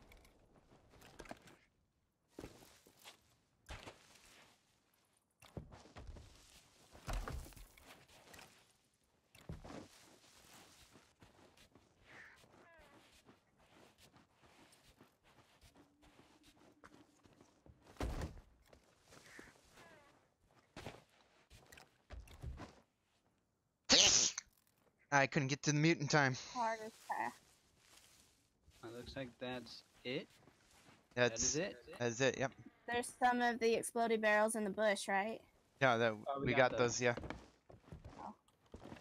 I couldn't get to the mute in time. Hardest path. It looks like that's it. That's that is it. That's it. Yep. There's some of the exploded barrels in the bush, right? Yeah, that Oh, we we, got got, those. those. Yeah.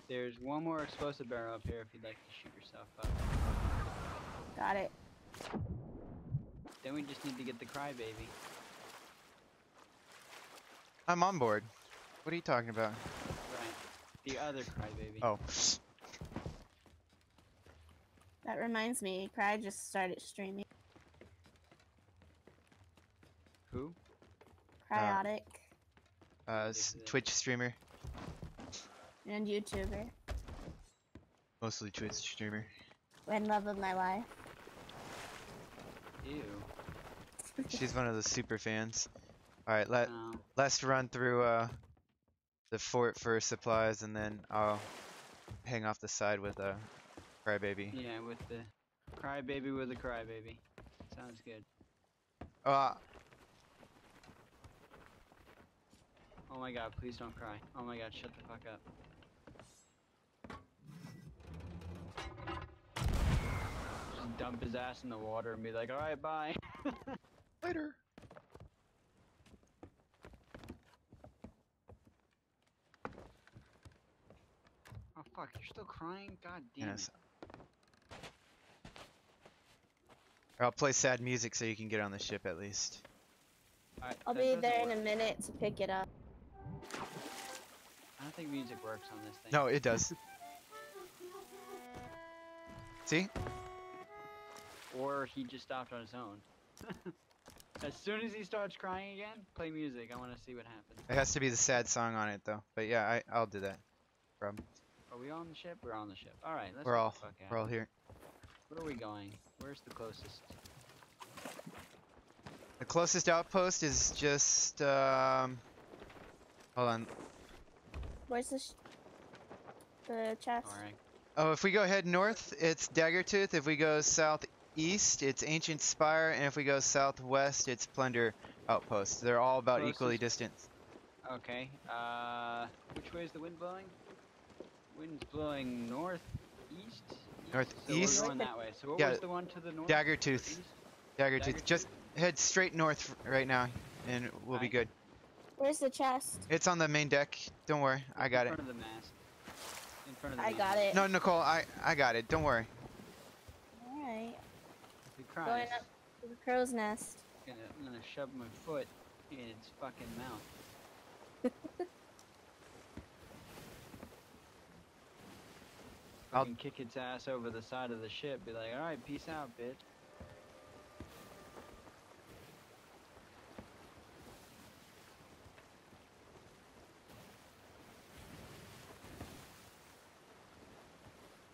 There's one more explosive barrel up here if you'd like to shoot yourself up. Got it. Then we just need to get the crybaby. I'm on board. What are you talking about? Right. The other crybaby. Oh. That reminds me, Cry just started streaming. Who? Cryotic Uh, s- Is it- Twitch streamer, and YouTuber. mostly Twitch streamer. And love of my life. Ew. She's one of the super fans. All right, let Oh. let's run through uh the fort for supplies, and then I'll hang off the side with a crybaby. Yeah, with the crybaby with the crybaby. Sounds good. Uh, Oh my god, please don't cry. Oh my god, shut the fuck up. Just dump his ass in the water and be like, alright, bye. *laughs* later. Oh fuck, you're still crying? God damn Yes. it. Or I'll play sad music so you can get on the ship at least. Alright, I'll be doesn't there in a minute to pick it up. I don't think music works on this thing. No, it does. See? Or he just stopped on his own. *laughs* as soon as he starts crying again, play music. I want to see what happens. It has to be the sad song on it though. But yeah, I I'll do that. Problem. Are we on the ship? We're on the ship. Alright, let's We're get all the fuck out. we're all here. Where are we going? Where's the closest? The closest outpost is just um. Hold on. Where's the sh- the chest? Alright. Oh, if we go head north, it's Daggertooth. If we go south northeast, it's Ancient Spire, and if we go southwest, it's Plunder Outpost. They're all about equally distant. Okay. Uh, which way is the wind blowing? Wind's blowing northeast. East? Northeast? So we're going that way. So what Yeah, was the one to the north? Daggertooth. East? Daggertooth. Daggertooth? Just head straight north right now, and we'll be good. Where's the chest? It's on the main deck. Don't worry, I got in it. of the mast. In front of the I mast. got it. No, Nicole, I I got it. Don't worry. Alright. If it Going up to the crow's nest. I'm gonna, I'm gonna shove my foot in its fucking mouth. *laughs* I'll- kick its ass over the side of the ship. Be like, all right, peace out, bitch.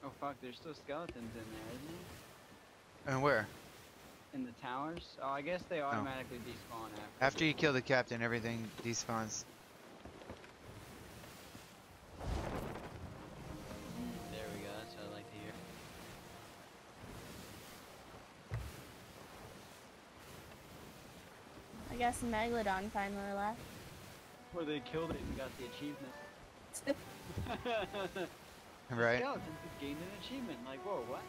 Oh fuck, there's still skeletons in there, isn't there? And where? In the towers? Oh, I guess they oh. automatically despawn after. After you kill the captain, everything despawns. I guess Megalodon finally left. Or they killed it and got the achievement. *laughs* Right? Skeletons have gained an achievement. Like, whoa, what?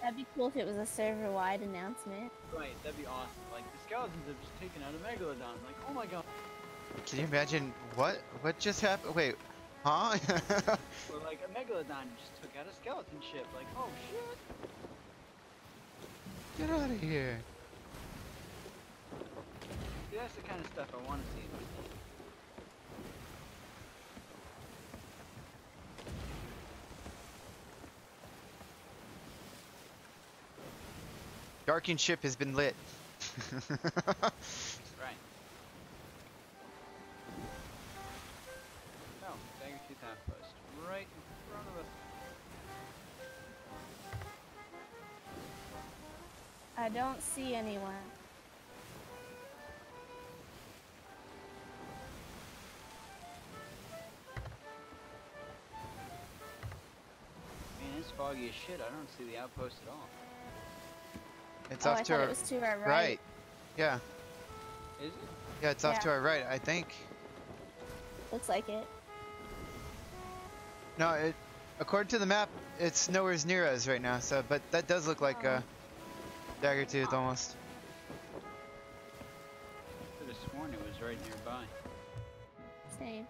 That'd be cool if it was a server-wide announcement. Right, that'd be awesome. Like, the skeletons have just taken out a megalodon. Like, oh my god. Can you imagine what what just happened? Wait, huh? *laughs* Or like a megalodon just took out a skeleton ship. Like, oh shit. Get out of here. See, that's the kind of stuff I want to see. in this game. Darkened ship has been lit. *laughs* Right. No, Daggertooth Outpost. Right in front of us. I don't see anyone. Man, it's foggy as shit. I don't see the outpost at all. it's oh, off I to thought our it was to our right. right. Yeah, Is it? yeah, it's off to our right. I think. Looks like it. No, it. According to the map, it's nowhere near us right now. So, but that does look like Oh. uh, Daggertooth almost. Could have sworn it was right nearby. Same.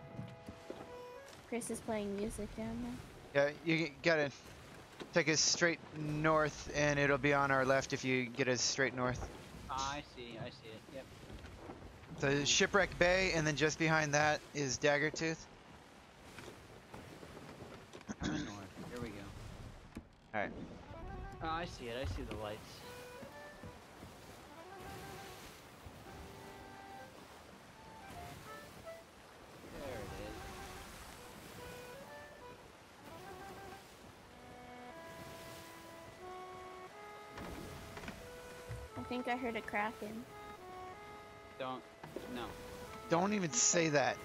Chris is playing music down there. Yeah, you g- gotta take us straight north, and it'll be on our left if you get us straight north. Ah, I see. I see it. Yep. The Shipwreck Bay, and then just behind that is Daggertooth. Coming north. Here we go. Alright. Oh, I see it. I see the lights. Think I heard a kraken. Don't. No. Don't even say that.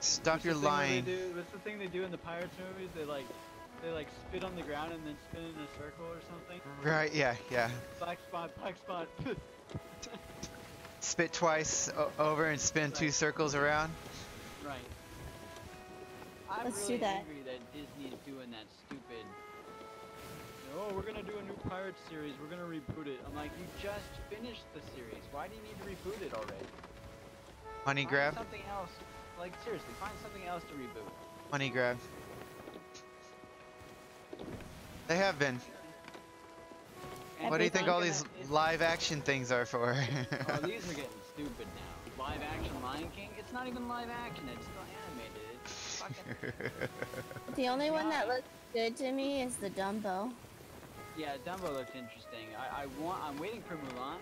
Stop What's your the thing where lying. Do, what's the thing they do in the Pirates movies? They like, they like spit on the ground and then spin in a circle or something. Right, yeah, yeah. Black spot, black spot. Spit twice o- over and spin two circles around. right. I'm Let's do that. angry that Disney's doing that stupid. Oh, we're gonna do a new Pirates series. We're gonna reboot it. I'm like, you just finished the series. Why do you need to reboot it already? Honey Find grab, something else. Like seriously, find something else to reboot. honey grab. They have been. And What do you think all these live action things are for? Oh, these are *laughs* getting stupid now. Live action Lion King? It's not even live action. It's still animated. It's fucking. *laughs* The only one that looks good to me is the Dumbo. Yeah, Dumbo looked interesting. I, I want. I'm waiting for Mulan.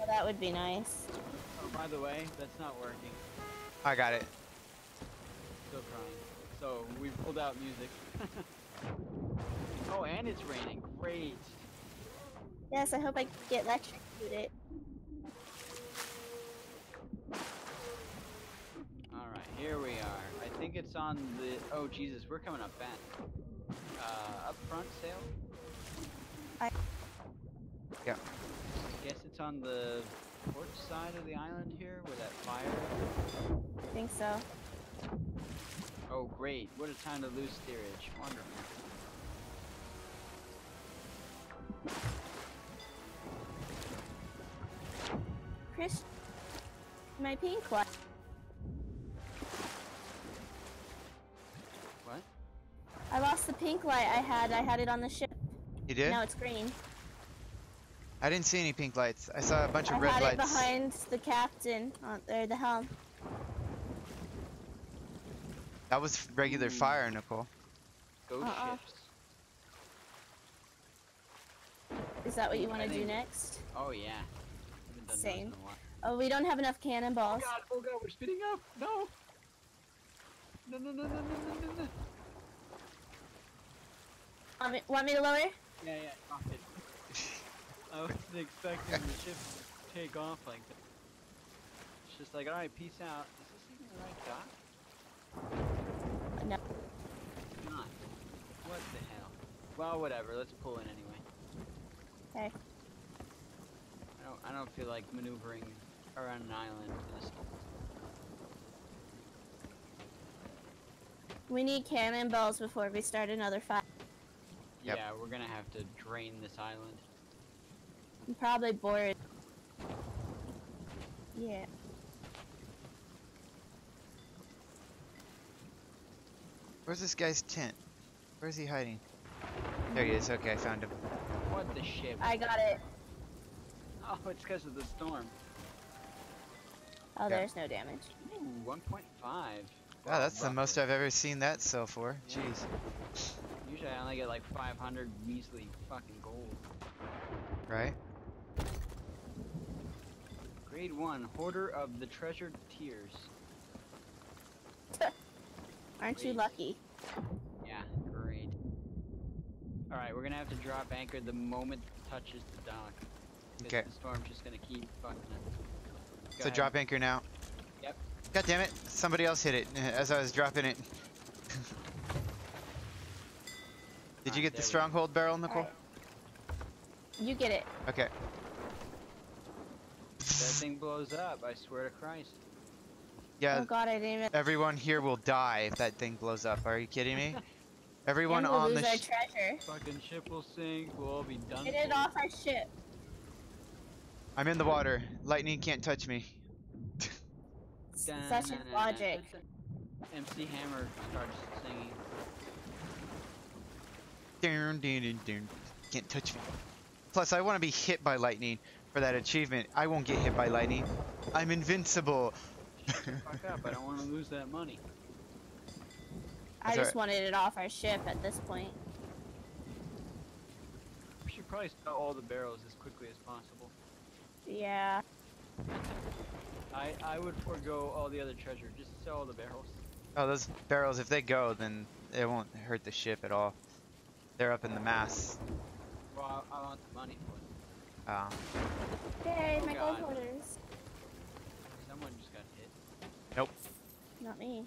Oh, that would be nice. Oh, by the way, that's not working. I got it. Still trying. So we pulled out music. *laughs* oh, and it's raining. Great. Yes, I hope I get electrocuted. All right, here we are. I think it's on the. Oh Jesus, we're coming up fast. uh, up front sail? I- Yeah. Guess it's on the port side of the island here, where that fire. I think so. Oh, great! What a time to lose steerage. Wonderful. Chris, my pink light. What? I lost the pink light I had. I had it on the ship. You did? No, it's green. I didn't see any pink lights. I saw a bunch of I red had lights. It behind the captain uh, on there, the helm. That was regular hmm. fire, Nicole. Ghost uh -uh. ships. Is that what you want to do next? Oh yeah. Same. Oh, we don't have enough cannonballs. Oh god! Oh god! We're speeding up. No. No! No! No! No! No! No! no. Want me, want me to lower? Yeah, yeah. *laughs* I wasn't expecting the ship to take off like that. It's just like, alright, peace out. Is this even the right dock? No. It's not. What the hell? Well, whatever. Let's pull in anyway. Okay. I don't. I don't feel like maneuvering around an island. For this. We need cannonballs before we start another fight. Yep. Yeah, we're gonna have to drain this island. I'm probably bored. Yeah. Where's this guy's tent? Where's he hiding? There he mm-hmm. is. Okay, I found him. What the ship? I got it. Oh, it's because of the storm. Oh, Yeah. there's no damage. Ooh, 1.5. Wow, that's the most I've ever seen that sell for. Yeah. Jeez. Usually I only get like 500 measly fucking gold. Right? Grade 1, Hoarder of the Treasured Tears. *laughs* Aren't you lucky? Yeah, great. Alright, we're gonna have to drop anchor the moment it touches the dock. Okay. The storm's just gonna keep fucking us. Go So ahead. drop anchor now. Yep. God damn it! Somebody else hit it *laughs* as I was dropping it. Did you ah, get the there we go. stronghold barrel, Nicole? Alright. You get it. Okay. That thing blows up, I swear to Christ. Yeah, oh god, I didn't even. everyone here will die if that thing blows up. Are you kidding me? *laughs* Everyone and we'll on lose the our sh- treasure. Fucking ship will sink, we'll all be done. Get it for. off our ship. I'm in the water. Lightning can't touch me. S- Dun, Such dun, logic. dun, dun. MC Hammer starts singing. Dun, dun, dun, dun. Can't touch me. Plus, I want to be hit by lightning for that achievement. I won't get hit by lightning. I'm invincible. Fuck up, I don't want to lose that money. I That's just wanted it off our ship at this point. We should probably sell all the barrels as quickly as possible. Yeah. I I would forego all the other treasure. Just sell all the barrels. Oh, those barrels, if they go, then it won't hurt the ship at all. They're up in the mass. Well, I, I want the money for it. Uh, Yay, Oh, my gold God. holders. Someone just got hit. Nope. Not me.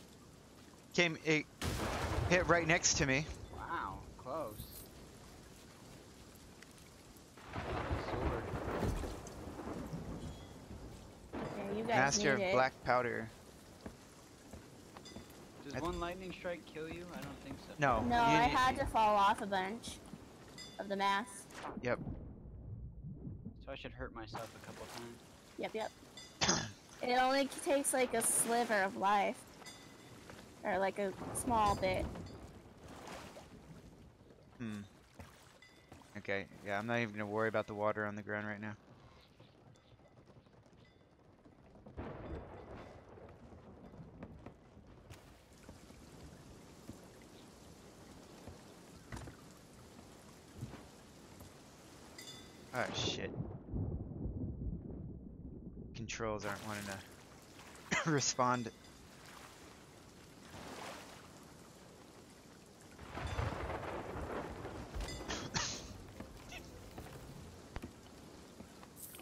came, it hit right next to me. Wow, close. Sword. Yeah, you guys Master of it. Black Powder. Does I- one lightning strike kill you? I don't think so. No. No, you I had to fall off a bunch of the mass. Yep. So I should hurt myself a couple times. Yep, yep. it only takes like a sliver of life. Or like a small bit. Hmm. Okay, yeah, I'm not even gonna worry about the water on the ground right now. Oh shit. Controls aren't wanting to *coughs* respond.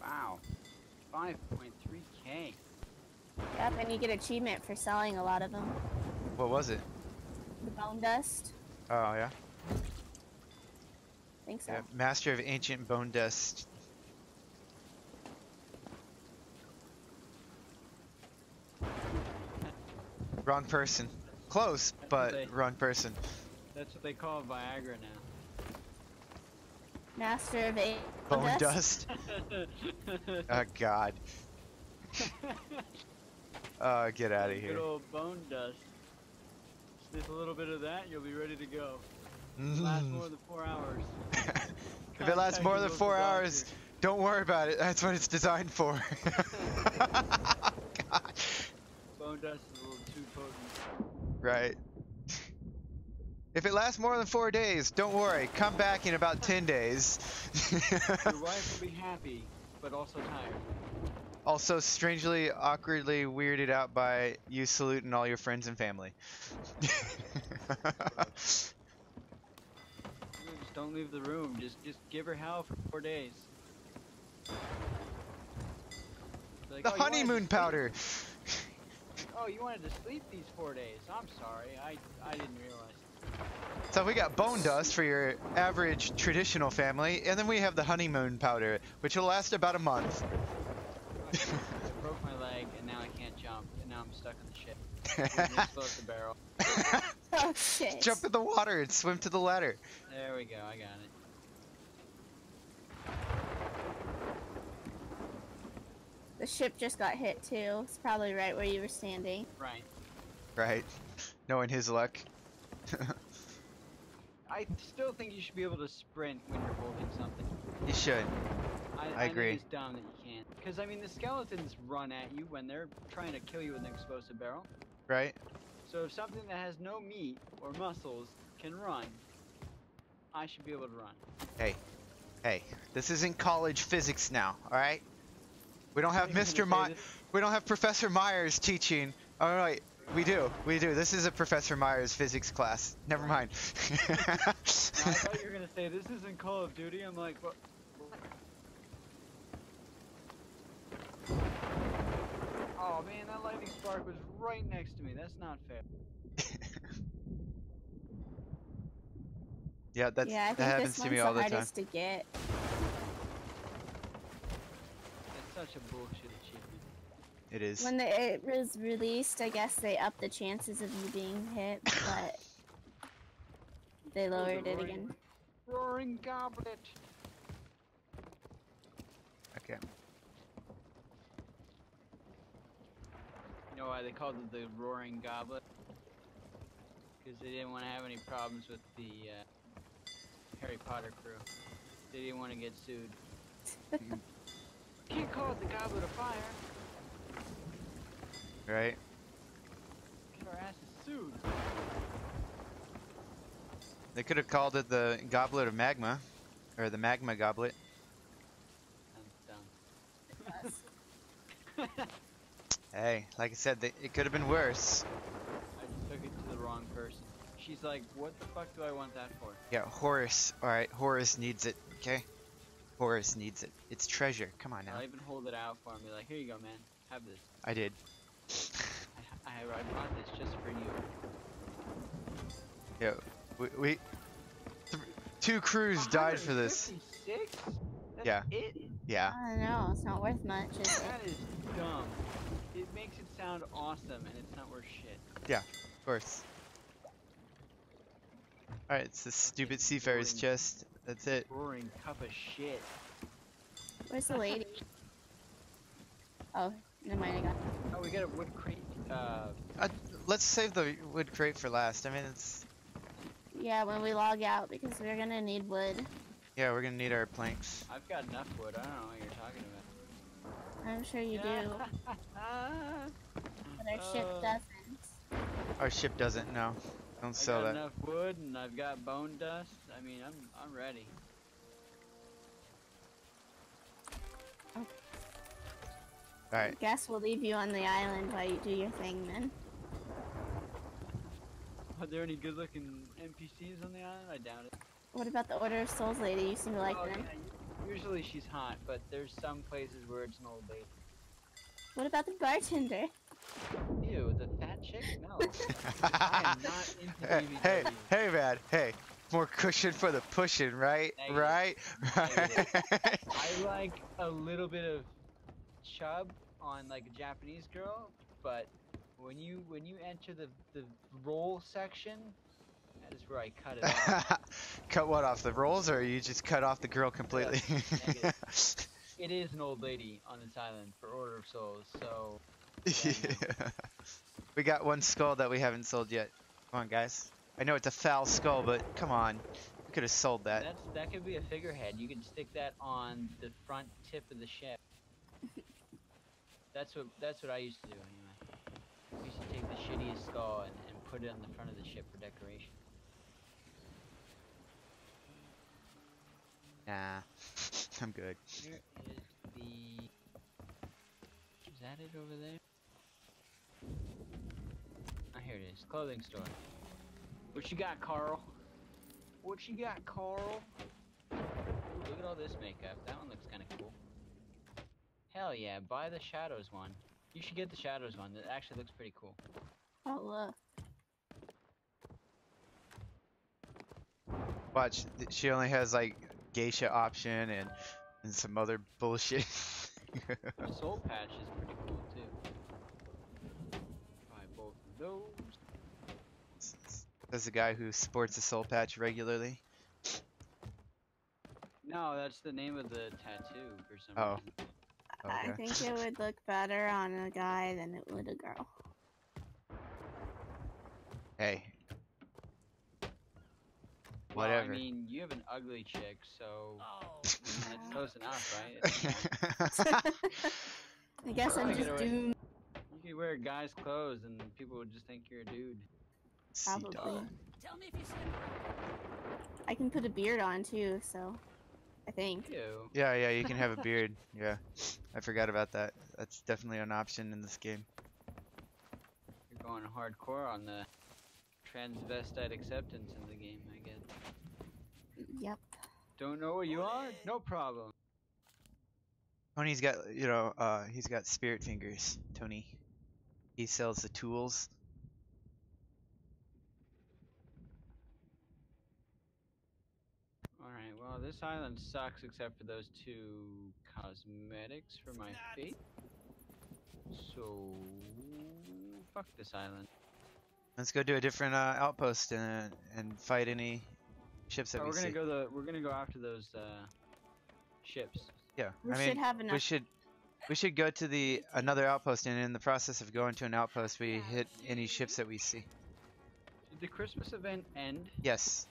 Wow. 5.3k. Yep, and you get achievement for selling a lot of them. What was it? The bone dust. Oh yeah. Think so. Yeah, Master of ancient bone dust. Wrong person. Close, That's but okay. wrong person. That's what they call Viagra now. Master of eight. Bone dust. *laughs* Oh God. *laughs* Oh, get out of Good here. old bone dust. Sniff a little bit of that, you'll be ready to go. Last Mm. more than four hours. *laughs* If it lasts more than four doctor. hours, don't worry about it. That's what it's designed for. *laughs* God. Bone dust is a little too potent. Right. If it lasts more than four days, don't worry. Come back in about 10 days. *laughs* Your wife will be happy, but also tired. also, strangely, awkwardly weirded out by you saluting all your friends and family. You Just don't leave the room. Just just give her hell for four days. Like, the "Oh, you wanted to honeymoon powder. Oh, you wanted to sleep these four days. I'm sorry. I I didn't realize. So we got bone dust for your average traditional family, and then we have the honeymoon powder, which will last about a month. *laughs* I broke my leg and now I can't jump and now I'm stuck in the ship. With an explosive barrel. Oh *laughs* shit. Jump in the water and swim to the ladder. There we go. I got it. The ship just got hit too. It's probably right where you were standing. Right. Right. Knowing his luck. *laughs* I still think you should be able to sprint when you're holding something. you should. I, I agree. Think it's dumb that you can't. Because I mean, the skeletons run at you when they're trying to kill you with an explosive barrel. Right? So if something that has no meat or muscles can run, I should be able to run. Hey, hey, this isn't college physics now, alright? We don't have *laughs* Mr. My we don't have Professor Myers teaching. Alright, we do. We do. This is a Professor Myers physics class. Never mind. No, *laughs* I thought you were gonna say this isn't Call of Duty. I'm like, what? Oh man, that lightning spark was right next to me. That's not fair. *laughs* yeah, that's yeah, I that think happens this to me all the the time. hardest to get. That's such a bullshit achievement. It is. When the, it was released, I guess they upped the chances of you being hit, *laughs* but they lowered it roaring- again. Roaring goblet. Okay. You know why they called it the Roaring Goblet? Because they didn't want to have any problems with the uh, Harry Potter crew. They didn't want to get sued. Can't call it the Goblet of Fire. Right? Get our asses sued. They could have called it the Goblet of Magma. Or the Magma Goblet. Sounds dumb. *laughs* Hey, like I said, they, it could have been worse. I just took it to the wrong person. She's like, what the fuck do I want that for? Yeah, Horus. Alright, Horus needs it, okay? Horus needs it. It's treasure. Come on now. I'll even hold it out for him. Be like, here you go, man. Have this. I did. *laughs* I, I, I brought this just for you. Yeah, we, we th- two crews died for this. 156? That's Yeah. It? Yeah. I don't know, it's not worth much, is it? That is dumb. It makes it sound awesome, and it's not worth shit. Yeah, of course. Alright, it's the stupid seafarer's chest. That's it. Roaring cup of shit. Where's the lady? Oh, never mind, I got Oh, we got a wood crate. Uh, Uh, let's save the wood crate for last. I mean, it's. Yeah, when we log out, because we're gonna need wood. Yeah, we're gonna need our planks. I've got enough wood. I don't know what you're talking about. I'm sure you do, *laughs* but our ship Uh, doesn't. Our ship doesn't, no. Don't I sell got that. enough wood, and I've got bone dust. I mean, I'm I'm ready. Alright. Guess we'll leave you on the island while you do your thing then. Are there any good-looking NPCs on the island? I doubt it. What about the Order of Souls lady? You seem to like oh, them. yeah, usually she's hot, but there's some places where it's an old lady. What about the bartender? Ew, the fat chick? No. I am *laughs* not into hey, hey, hey, man. Hey, More cushion for the pushing, right? Negative. Right? Negative. Right? I *laughs* like a little bit of chub on like a Japanese girl, but when you when you enter the the roll section, that is where I cut it off. *laughs* cut what off the rolls, or you just cut off the girl completely? it is an old lady on this island for Order of Souls, so yeah. *laughs* We got one skull that we haven't sold yet. Come on, guys. I know it's a foul skull, but come on. We could have sold that. that's that could be a figurehead. You can stick that on the front tip of the ship. That's what that's what I used to do anyway. I used to take the shittiest skull and, and put it on the front of the ship for decoration. Nah. *laughs* I'm good. Here is the. Is that it over there? Here it is. Clothing store. What you got, Carl? What you got, Carl? Ooh, look at all this makeup. That one looks kind of cool. Hell yeah, buy the Shadows one. You should get the Shadows one. That actually looks pretty cool. Oh look. Watch, she only has like geisha option and and some other bullshit. *laughs* The Soul Patch is pretty cool There's a guy who sports a soul patch regularly. No, that's the name of the tattoo for some Oh. reason. Oh, I think it would look better on a guy than it would a girl. Hey, Well, Whatever. I mean, you have an ugly chick, so I that's close oh. enough, right? *laughs* I guess I'm just away. doomed, You could wear a guys' clothes, and people would just think you're a dude. Sea probably. Tell me if you see I can put a beard on too, so I think. Ew. Yeah, yeah, you can have a *laughs* beard. Yeah, I forgot about that. That's definitely an option in this game. You're going hardcore on the transvestite acceptance in the game, I guess. Yep. Don't know where you are? No problem. Tony's got, you know, uh, he's got spirit fingers. Tony, he sells the tools. Alright, well, this island sucks except for those two cosmetics for my feet. So, fuck this island. Let's go to a different uh, outpost and and fight any ships that Oh, we we're gonna see. go the we're gonna go after those uh, ships. Yeah, We I should mean, have we should we should go to the another outpost, and in the process of going to an outpost, we hit any ships that we see. Did the Christmas event end? Yes.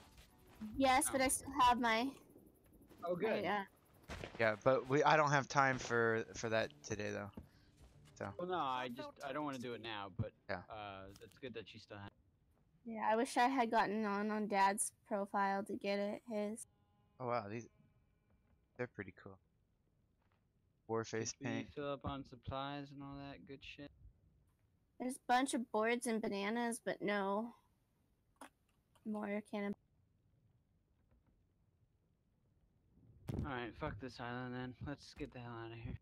Yes, but I still have my. Oh, good. uh, Yeah, but we I don't have time for for that today though. Well, no, I just I don't want to do it now, but Yeah. uh, it's good that she still have. yeah, I wish I had gotten on on Dad's profile to get it. His. Oh wow, these they're pretty cool. Warface Did we paint. fill up on supplies and all that good shit. There's a bunch of boards and bananas, but no more cannon. All right, fuck this island then. Let's get the hell out of here.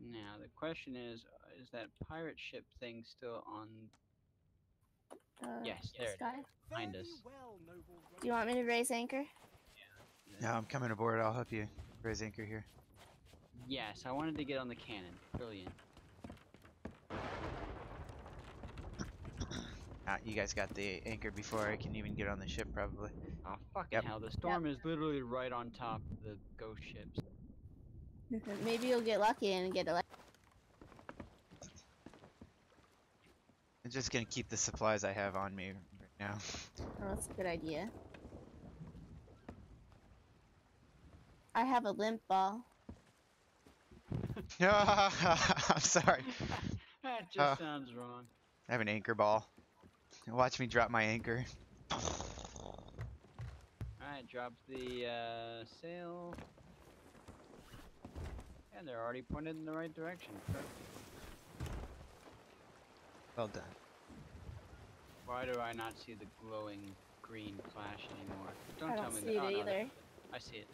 Now the question is, uh, is that pirate ship thing still on Uh, Yes, there it is. Behind us? Do you want me to raise anchor? Yeah, I'm coming aboard. I'll help you raise anchor here. Yes, I wanted to get on the cannon. Brilliant. Ah, you guys got the anchor before I can even get on the ship, probably. Oh fucking Yep. hell! The storm is literally right on top of the ghost ships. *laughs* Maybe you'll get lucky and get it. Like, I'm just gonna keep the supplies I have on me right now. oh, that's a good idea. I have a limp ball. *laughs* I'm sorry. *laughs* that just Uh. sounds wrong. I have an anchor ball. Watch me drop my anchor. Alright, drop the uh, sail. And they're already pointed in the right direction. Perfect. Well done. Why do I not see the glowing green flash anymore. Don't I tell don't me see that. it oh, no, either. I see it.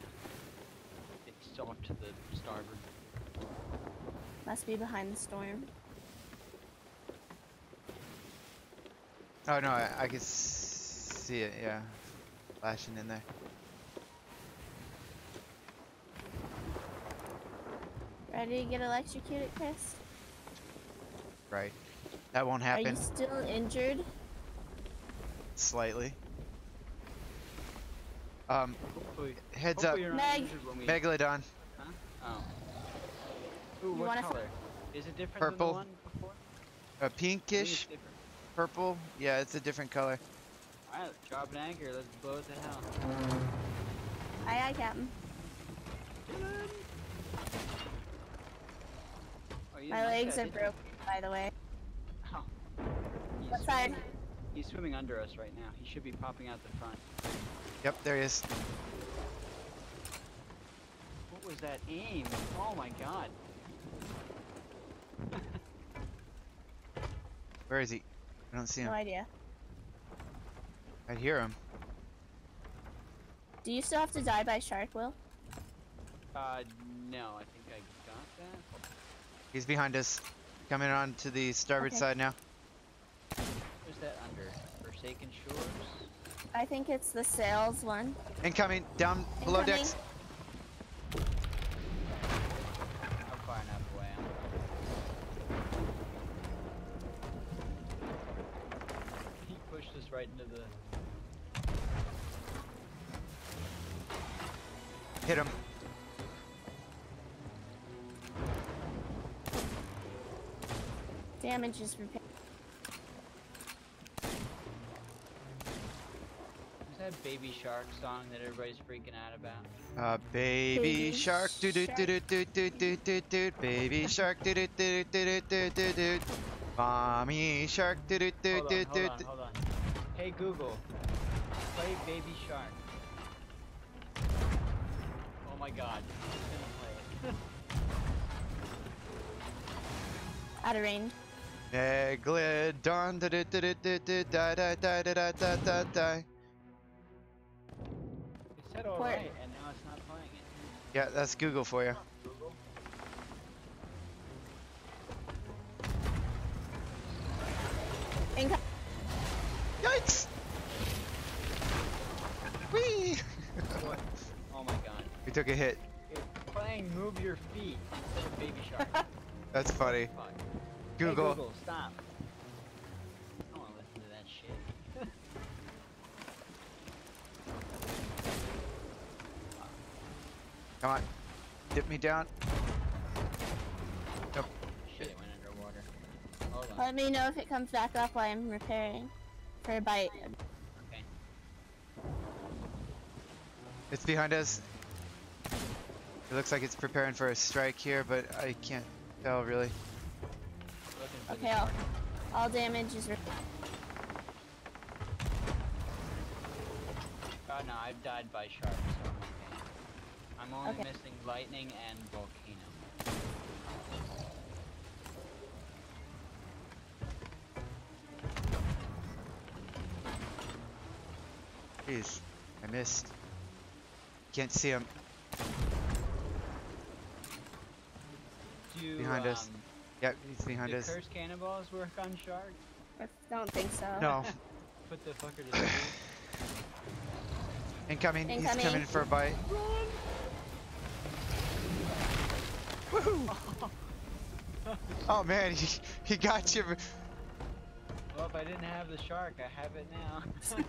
It's off to the starboard. Must be behind the storm. Oh no, I, I can see it. Yeah, flashing in there. Ready to get electrocuted, Chris? Right. That won't happen. Are you still injured? Slightly. Um, Hopefully, heads up, hopefully you're Meg. we- Megalodon. Huh? Oh. Ooh, You what wanna f- color? Is it different Purple. than the one before? A I pinkish purple. Yeah, it's a different color. Alright, drop an anchor. Let's blow it to hell. Aye, aye, Captain. Oh, My legs that, are did you? broken, by the way. Oh. He's What side? He's swimming under us right now. He should be popping out the front. Yep, there he is. What was that aim? Oh my god. *laughs* Where is he? I don't see him. No idea. I hear him. Do you still have to die by shark, Will? Uh, no, I think I got that. He's behind us. Coming on to the starboard Okay. side now. Where's that under? Forsaken Shores? I think it's the sales one. Incoming, down below Incoming. decks. I'm far enough away. He pushed us right into the. Hit him. Damage is repaired. Is that Baby Shark song that everybody's freaking out about? Uh, baby, Baby shark, doo doo doo doo doo doo doo doo doo. Baby shark, doo doo doo doo doo doo doo doo. Mommy shark, doo doo doo Hold doo on, doo hold on, doo. hold on. Hey Google, play Baby Shark. Oh my god, it's gonna play it. Out of range. Megalodon, doo doo doo doo doo doo. Die die die die die die Port. alright, and now it's not playing it. Yeah, that's Google for you. Google. Income. Yikes! Whee! *laughs* Oh my god. we took a hit. It's playing Move Your Feet instead of Baby Shark. *laughs* That's funny. Google. Hey Google, stop. I don't wanna listen to that shit. Come on. Dip me down. Shit, it went underwater. Hold on. Let me know if it comes back up while I'm repairing. For a bite. Okay. It's behind us. It looks like it's preparing for a strike here, but I can't tell really. Okay, the I'll, all damage is repaired. Oh no, I've died by sharks, so I'm. I'm only Okay. missing lightning and volcano. Jeez, I missed. Can't see him. Do, Behind us. um, Yep, he's behind do us. curse cannonballs work on sharks? I don't think so. No, *laughs* Put the fucker to sleep. incoming. He's coming for a bite. Woohoo! Oh man, he, he got you. Well, if I didn't have the shark, I have it now. *laughs*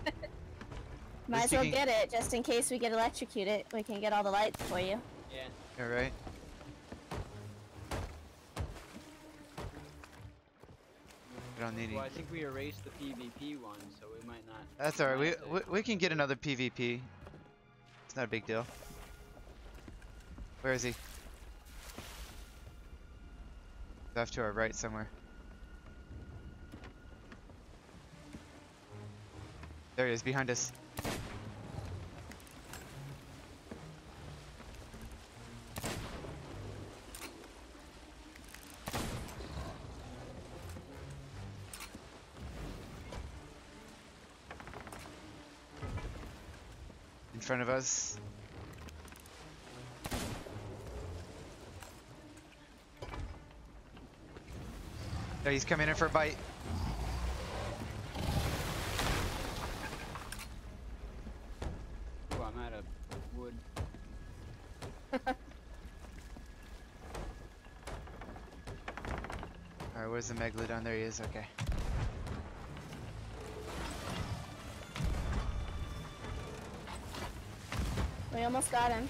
Might Least as well can- get it, just in case we get electrocuted. We can get all the lights for you. yeah. Alright. We don't need any. Well, I think we erased the PvP one, so we might not. That's alright. We, we we can get another PvP. It's not a big deal. Where is he? Off to our right somewhere. There he is, behind us. In front of us. He's coming in for a bite. Ooh, I'm out of wood. *laughs* Alright, where's the Megalodon? There he is, okay. We almost got him.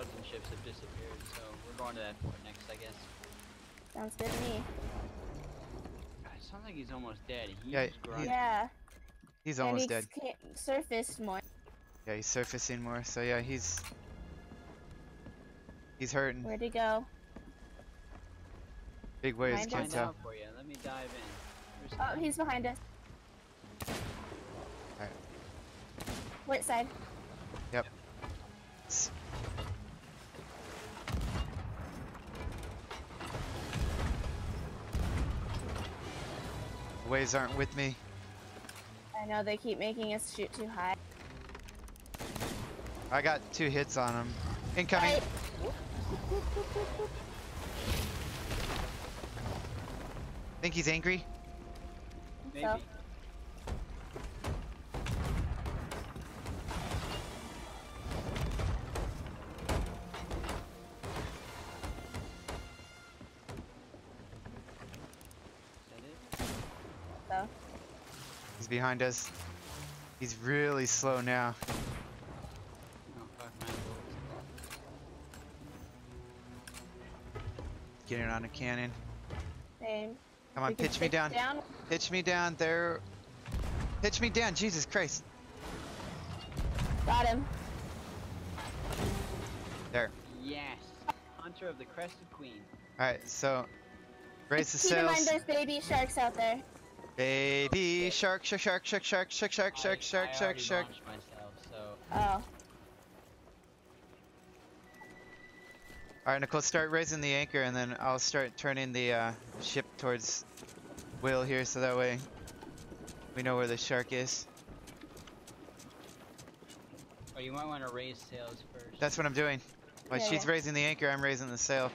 Looks like the scouts and ships have disappeared, so we're going to that fort next, I guess. Sounds good to me. God, it sounds like he's almost dead. He's Yeah, he- grinding. Yeah. He's and almost he dead. ca- surfaced more. Yeah, he's surfacing more, so yeah, he's... He's hurting. Where'd he go? Big waves, Behind can't tell. for you. Let me dive in. Where's Oh, he's behind us. Alright. Which side? Waves aren't with me. I know they keep making us shoot too high. I got two hits on him. Incoming. Right. Think he's angry? Maybe. So- behind us. He's really slow now. Oh, fuck. Getting on a cannon. same. Come on, pitch me down. down. Pitch me down there. Pitch me down. Jesus Christ. Got him. There. Yes! Hunter of the Crested Queen. Alright, so raise the Keep in mind there's baby sharks out there. Baby shark, shark, shark, shark, shark, shark, shark, shark, shark, shark, shark. myself, so Oh. Alright, Nicole, start raising the anchor and then I'll start turning the uh, ship towards Will here so that way we know where the shark is. oh, you might want to raise sails first. That's what I'm doing. While Yeah, she's yeah. raising the anchor, I'm raising the sail.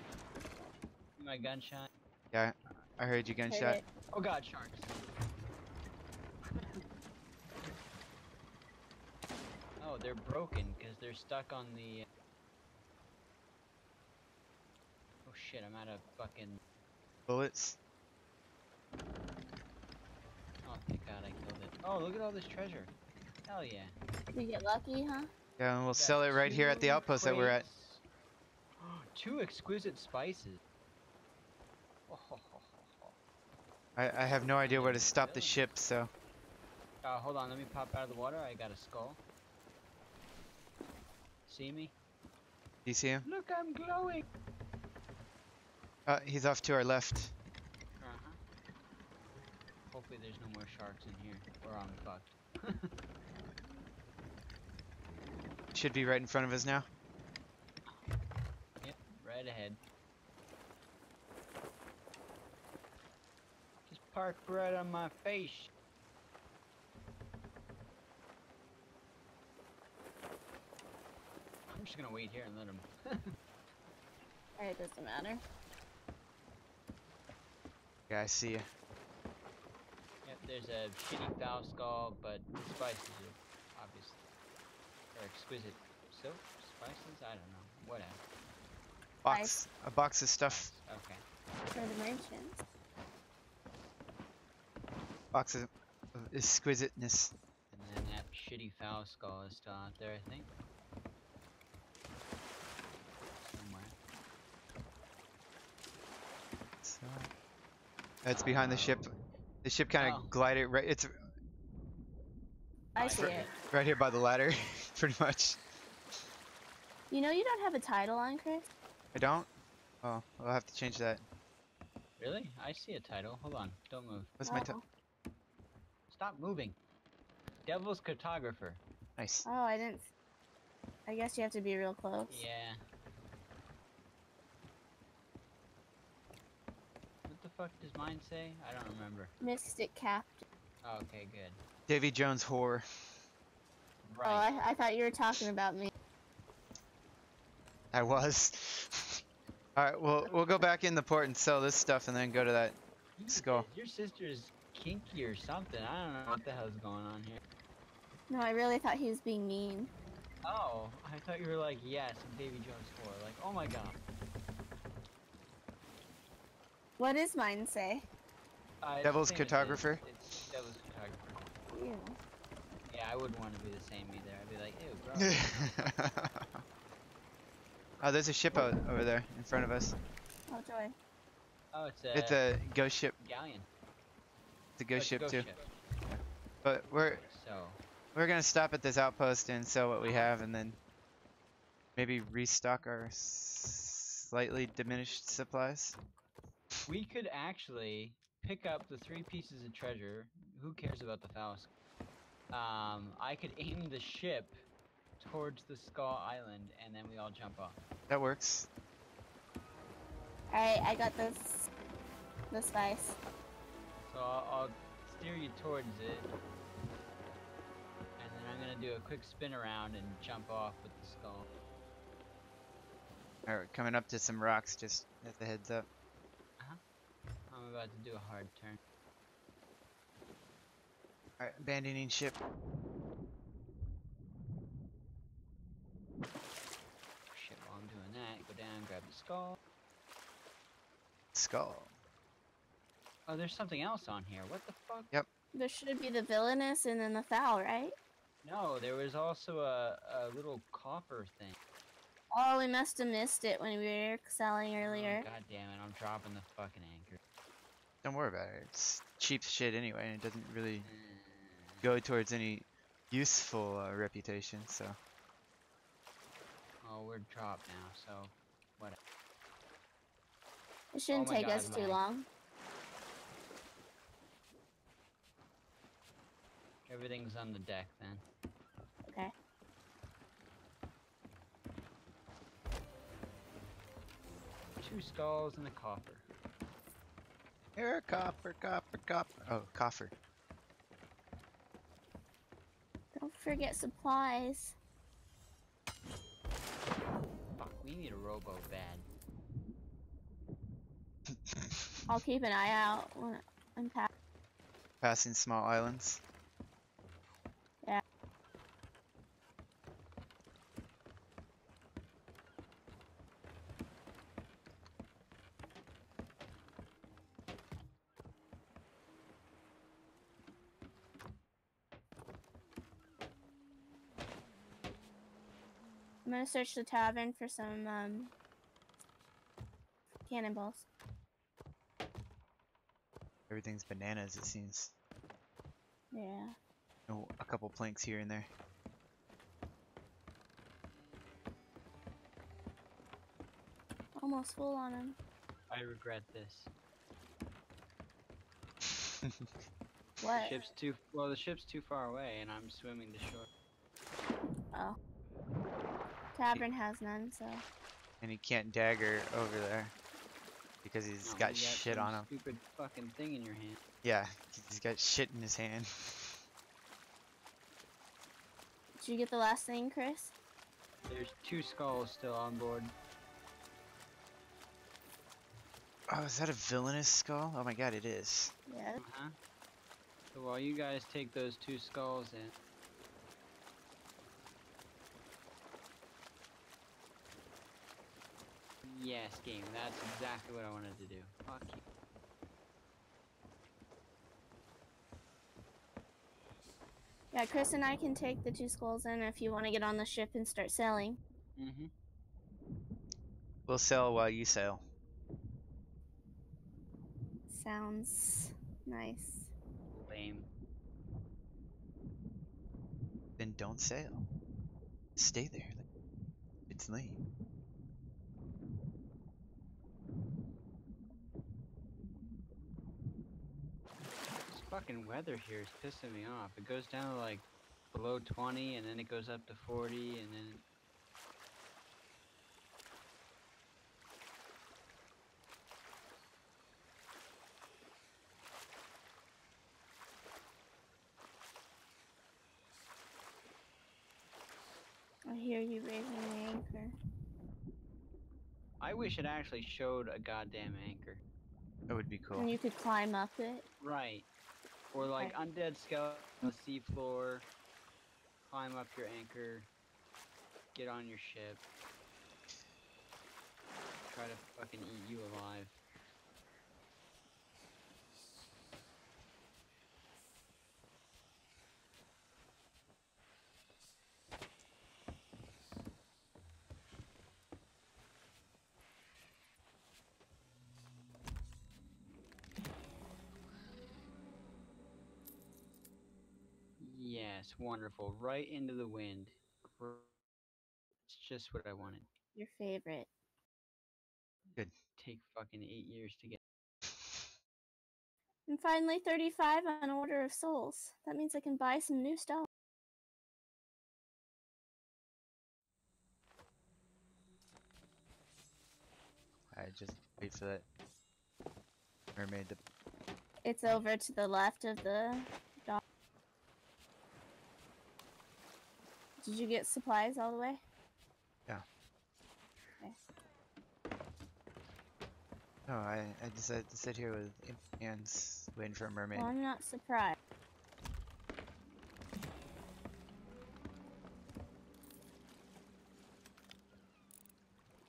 my gunshot. Yeah, I heard you gunshot. it. Oh god, sharks. They're broken because they're stuck on the. uh, Oh shit! I'm out of fucking. Bullets. Oh thank God I killed it. Oh look at all this treasure. Hell yeah. You get lucky, huh? Yeah, and we'll sell it right here at the outpost that we're at. *gasps* Two exquisite spices. Oh, ho, ho, ho, ho. I, I have no idea where to stop the ship, so. Uh, hold on, let me pop out of the water. I got a skull. See me? Do you see him? Look, I'm glowing. Uh, he's off to our left. Uh huh. Hopefully, there's no more sharks in here, or I'm fucked. *laughs* Should be right in front of us now. Yep, right ahead. Just park right on my face. I'm just gonna wait here and let him. *laughs* It doesn't matter. Yeah, I see you. Yep, there's a shitty foul skull, but the spices are obviously are exquisite. Silk spices? I don't know. Whatever. Box. A box of stuff. Okay. For the merchants. Box of, of exquisiteness. And then that shitty foul skull is still out there, I think. Somewhere. So, it's behind the ship. The ship kind of Oh. glided right. It's I I see heard it. right here by the ladder, *laughs* pretty much. You know you don't have a title on, Chris? I don't. Oh, I'll have to change that. Really? I see a title. Hold on. Don't move. What's my time? oh. Stop moving. Devil's Cartographer. Nice. oh, I didn't. I guess you have to be real close. Yeah. What the fuck does mine say? I don't remember. Mystic Captain. Oh, okay, good. Davy Jones whore. Right. Oh, I, I thought you were talking about me. I was. *laughs* Alright, well, we'll go back in the port and sell this stuff and then go to that. You- skull. Your sister's kinky or something. I don't know what the hell's going on here. No, I really thought he was being mean. Oh, I thought you were like, yes, I'm Davy Jones 4. Like, oh my god. What does mine say? Uh, Devil's same as cartographer? It's Devil's Cartographer. Ew. Yeah, I wouldn't want to be the same either. I'd be like, ew, gross. *laughs* oh, there's a ship out over there in front of us. Oh, joy. oh, it's a, It's a ghost ship. galleon. It's a Oh, ghost it's a ship ghost too. ship. But we're So, we're gonna stop at this outpost and sell what we have, and then maybe restock our s- slightly diminished supplies. We could actually pick up the three pieces of treasure. Who cares about the phallus? Um, I could aim the ship towards the Skull Island, and then we all jump off. That works. Alright, I got this. The spice. So I'll, I'll steer you towards it, and then I'm gonna do a quick spin around and jump off with the skull. Alright, coming up to some rocks. Just as a heads up. I'm about to do a hard turn. Alright, abandoning ship. Shit, while I'm doing that, go down, grab the skull. Skull. Oh, there's something else on here. What the fuck? Yep. There should be the villainous and then the foul, right? No, there was also a, a little copper thing. Oh, we must have missed it when we were selling oh, earlier. Oh, God damn it, I'm dropping the fucking anchor. Don't worry about it. It's cheap shit anyway, and it doesn't really go towards any useful uh, reputation. So Oh, we're dropped now, so whatever. It shouldn't Oh take God, us too Mike. long. Everything's on the deck then. Okay. Two skulls and a copper. Here, copper, copper, copper. Oh, coffer. Don't forget supplies. Fuck, we need a robo bad. *laughs* *laughs* I'll keep an eye out when I'm past. Passing small islands. I'm gonna search the tavern for some um cannonballs. Everything's bananas, it seems. Yeah. Oh, a couple planks here and there. Almost full on them. I regret this. *laughs* What? The ship's too well. The ship's too far away, and I'm swimming to shore. Oh. Tavern has none, so. and he can't dagger over there because he's No, got you shit some on him. Stupid fucking thing in your hand. Yeah, he's got shit in his hand. *laughs* Did you get the last thing, Chris? There's two skulls still on board. Oh, is that a villainous skull? Oh my god, it is. Yeah. Uh-huh. So while you guys take those two skulls in, Yes, game. That's exactly what I wanted to do. Fuck you. Yeah, Chris and I can take the two skulls in if you want to get on the ship and start sailing. Mm-hmm. We'll sell while you sail. Sounds nice. Lame. Then don't sail. Stay there. It's lame. fucking weather here is pissing me off. It goes down to like below 20 and then it goes up to 40 and then... I hear you raising the anchor. I wish it actually showed a goddamn anchor. That would be cool. And you could climb up it? Right. Or like undead skeleton on the seafloor. Climb up your anchor. Get on your ship. Try to fucking eat you alive. Yes, wonderful. Right into the wind. It's just what I wanted. Your favorite. Could take fucking eight years to get. And finally, 35 on Order of Souls. That means I can buy some new stuff. I just wait for that mermaid to. It's over to the left of the dock. Did you get supplies all the way? Yeah. No, I, I decided to sit here with empty hands waiting for a mermaid. Well, I'm not surprised.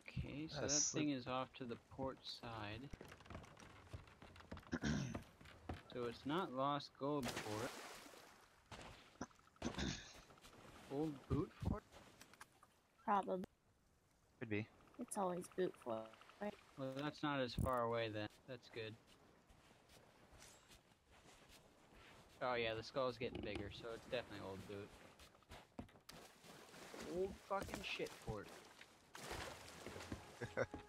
Okay, so Uh, that thing is off to the port side. *clears throat* so it's not Lost Gold Fort. Old Boot Fort? Probably. Could be. It's always boot for. Well, that's not as far away then. That's good. Oh yeah, the skull's getting bigger, so it's definitely Old Boot. Old fucking shit fort. *laughs*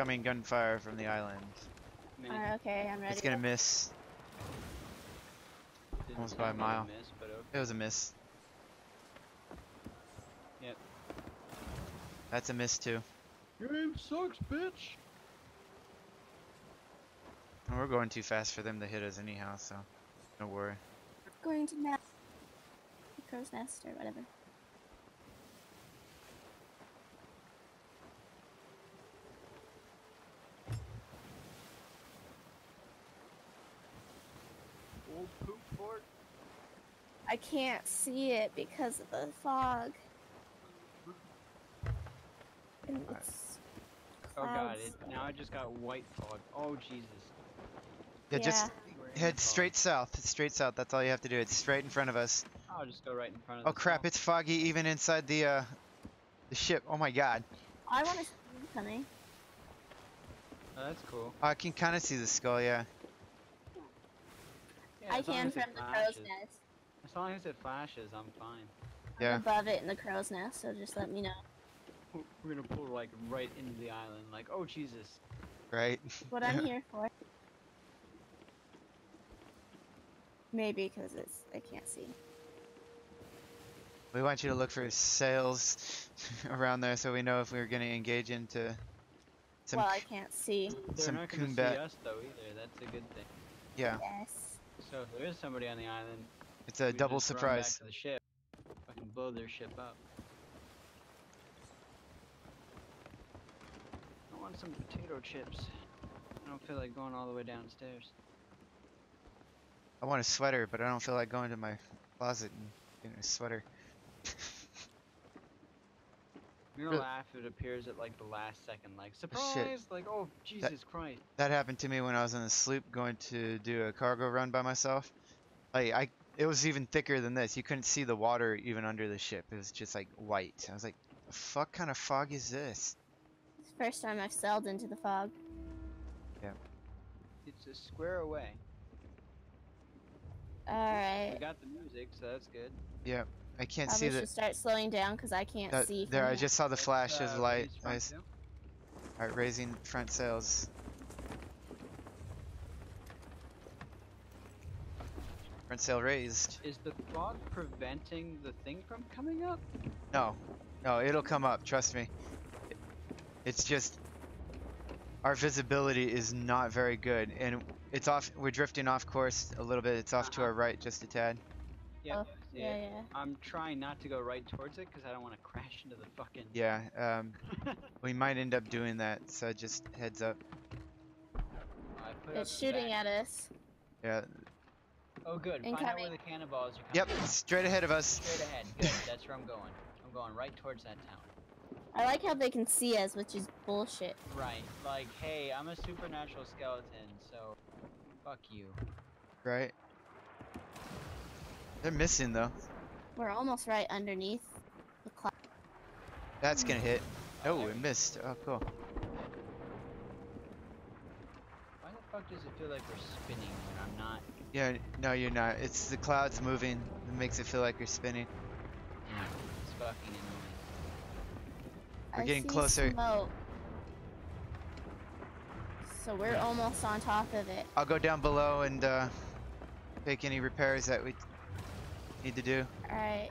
Incoming gunfire from the island. Man, Alright, okay, I'm ready. It's gonna miss. didn't almost by a sound like mile. Miss, but okay. It was a miss. Yep. That's a miss too. Game sucks, bitch. And we're going too fast for them to hit us anyhow, so don't worry. Going to nest. The crow's nest or whatever. Old poop fort. I can't see it because of the fog. And it's Oh god, it, now I just got white fog. Oh Jesus. Yeah, just We're head straight south. Straight south. That's all you have to do. It's straight in front of us. I'll just go right in front of Oh crap! skull. It's foggy even inside the uh, the ship. Oh my god! I want to see you coming. Oh, that's cool. I can kind of see the skull. Yeah. Yeah, I can from the crow's nest. As long as it flashes, I'm fine. Yeah. I'm above it in the crow's nest, so just let me know. We're- We're gonna pull like right into the island. Like, oh Jesus. Right. What I'm *laughs* here for. Maybe because it's I can't see. We want you to look for sails *laughs* around there so we know if we're going to engage into some. well, I can't see. They're Some not gonna see us though either. That's a good thing. yeah, Yes. So if there is somebody on the island, it's a we double run back surprise. to the ship. Fucking blow their ship up. I want some potato chips. I don't feel like going all the way downstairs. I want a sweater, but I don't feel like going to my closet and getting a sweater. *laughs* You're gonna Really? laugh if it appears at like the last second, like oh, shit. surprise! Like oh Jesus Christ! That happened to me when I was on the sloop going to do a cargo run by myself. Like I, it was even thicker than this. You couldn't see the water even under the ship. It was just like white. I was like, the fuck kind of fog is this? It's the first time I've sailed into the fog. Yeah. It's a square away. Alright. We got the music, so that's good. Yeah, I can't Probably see should the. start slowing down because I can't that- see. there, I just saw the Let's, flash uh, of light. I front. Alright, raising front sails. Front sail raised. Is the fog preventing the thing from coming up? No, no, it'll come up. Trust me. It's just our visibility is not very good, and it's off. We're drifting off course a little bit. It's off to Uh-huh. our right just a tad. Yeah. Oh, Yeah, yeah. I'm trying not to go right towards it because I don't want to crash into the fucking. Yeah, um, *laughs* we might end up doing that. So just heads up. I put up It's the shooting back- at us. Yeah. Oh, good. Find out where the cannonballs are Yep. coming. Straight ahead of us. Straight ahead. *laughs* Good. That's where I'm going. I'm going right towards that town. I like how they can see us, which is bullshit. Right. Like, hey, I'm a supernatural skeleton, so fuck you. Right. They're missing though. We're almost right underneath the cloud. That's gonna hit. Hmm. Oh, there it we- missed. Oh, cool. Why the fuck does it feel like we're spinning when I'm not? Yeah, no, you're not. It's the clouds moving that makes it feel like you're spinning. Yeah, it's fucking annoying. We're I getting see closer. Smoke. So we're almost on top of it. I'll go down below and uh, take any repairs that we need to do. Alright.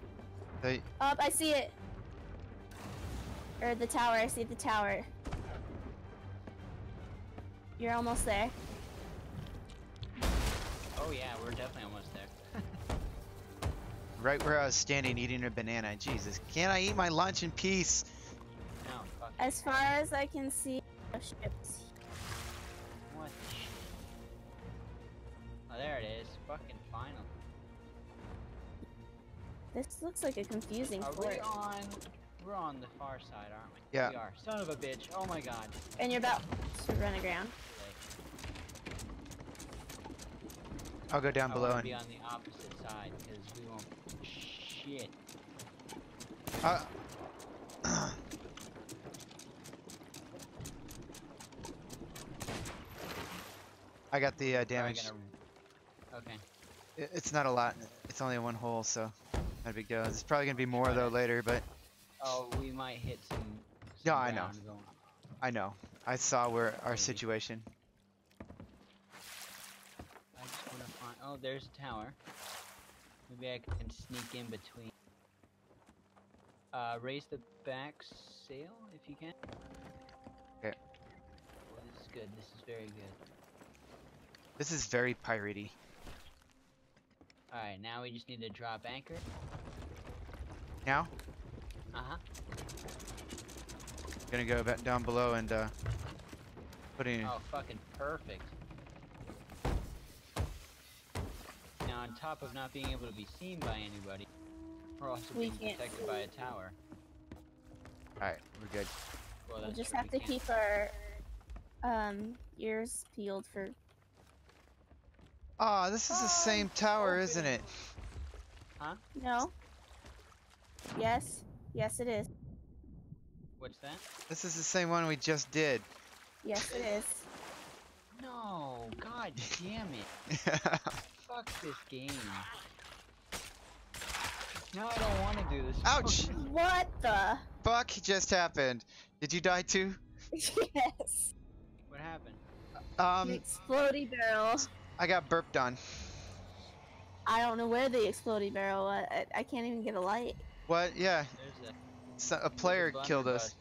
So, Up, I see it. Or the tower, I see the tower. You're almost there. Oh yeah, we're definitely almost there. *laughs* right where I was standing eating a banana. Jesus, can't I eat my lunch in peace? No, fuck. As far as I can see, no ships. What the shit? Oh, there it is. Fucking final. This looks like a confusing Are fort. we on? We're on the far side, aren't we? Yeah. We are. Son of a bitch. Oh my god. And you're about to run aground. Too late. I'll go down I below and be on the opposite side because we won't. Shit. uh, I got the uh, damage. gonna- Okay. I- It's not a lot. It's only one hole, so not a big deal. There's probably gonna be more though later, but Oh, we might hit some. some Yeah, I know. going- I know. I saw where our Maybe. situation. I just wanna find. Oh, there's a tower. Maybe I can sneak in between. Uh, raise the back sail if you can. Okay. Well, this is good. This is very good. This is very piratey. All right, now we just need to drop anchor. Now, Uh huh. gonna go back down below and uh, put in. Oh, fucking perfect. On top of not being able to be seen by anybody, we're also We being can't protected by a tower. All right, we're good. Well, We'll just true, have we to can't- keep our um ears peeled for Ah, this is the same tower, isn't it? Huh? No. Yes. Yes it is. What's that? This is the same one we just did. Yes it is. No, god damn it. *laughs* Fuck this game. Now I don't want to do this. Ouch! *laughs* What the Fuck just happened. Did you die too? *laughs* Yes. what happened? the Um, explodey barrel. I got burped on. I don't know where the explodey barrel was. I, I can't even get a light. What? Yeah, There's a, so, a there's player killed us.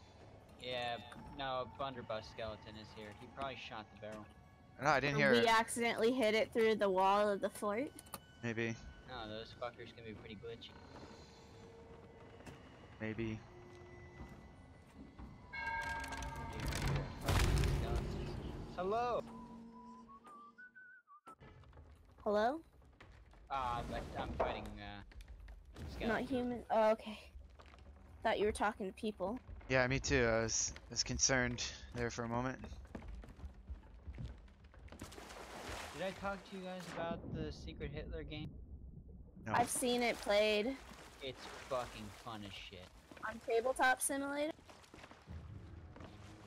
Yeah, no, a blunderbuss skeleton is here. He probably shot the barrel. No, I didn't hear we it. accidentally hit it through the wall of the fort. Maybe, No, those fuckers can be pretty glitchy. maybe. Hello. Hello? Ah, but I'm fighting. Uh, Not human. Oh, okay. Thought you were talking to people. Yeah, me too. I was, was concerned there for a moment. Did I talk to you guys about the Secret Hitler game? No. I've seen it played It's fucking fun as shit. on Tabletop Simulator.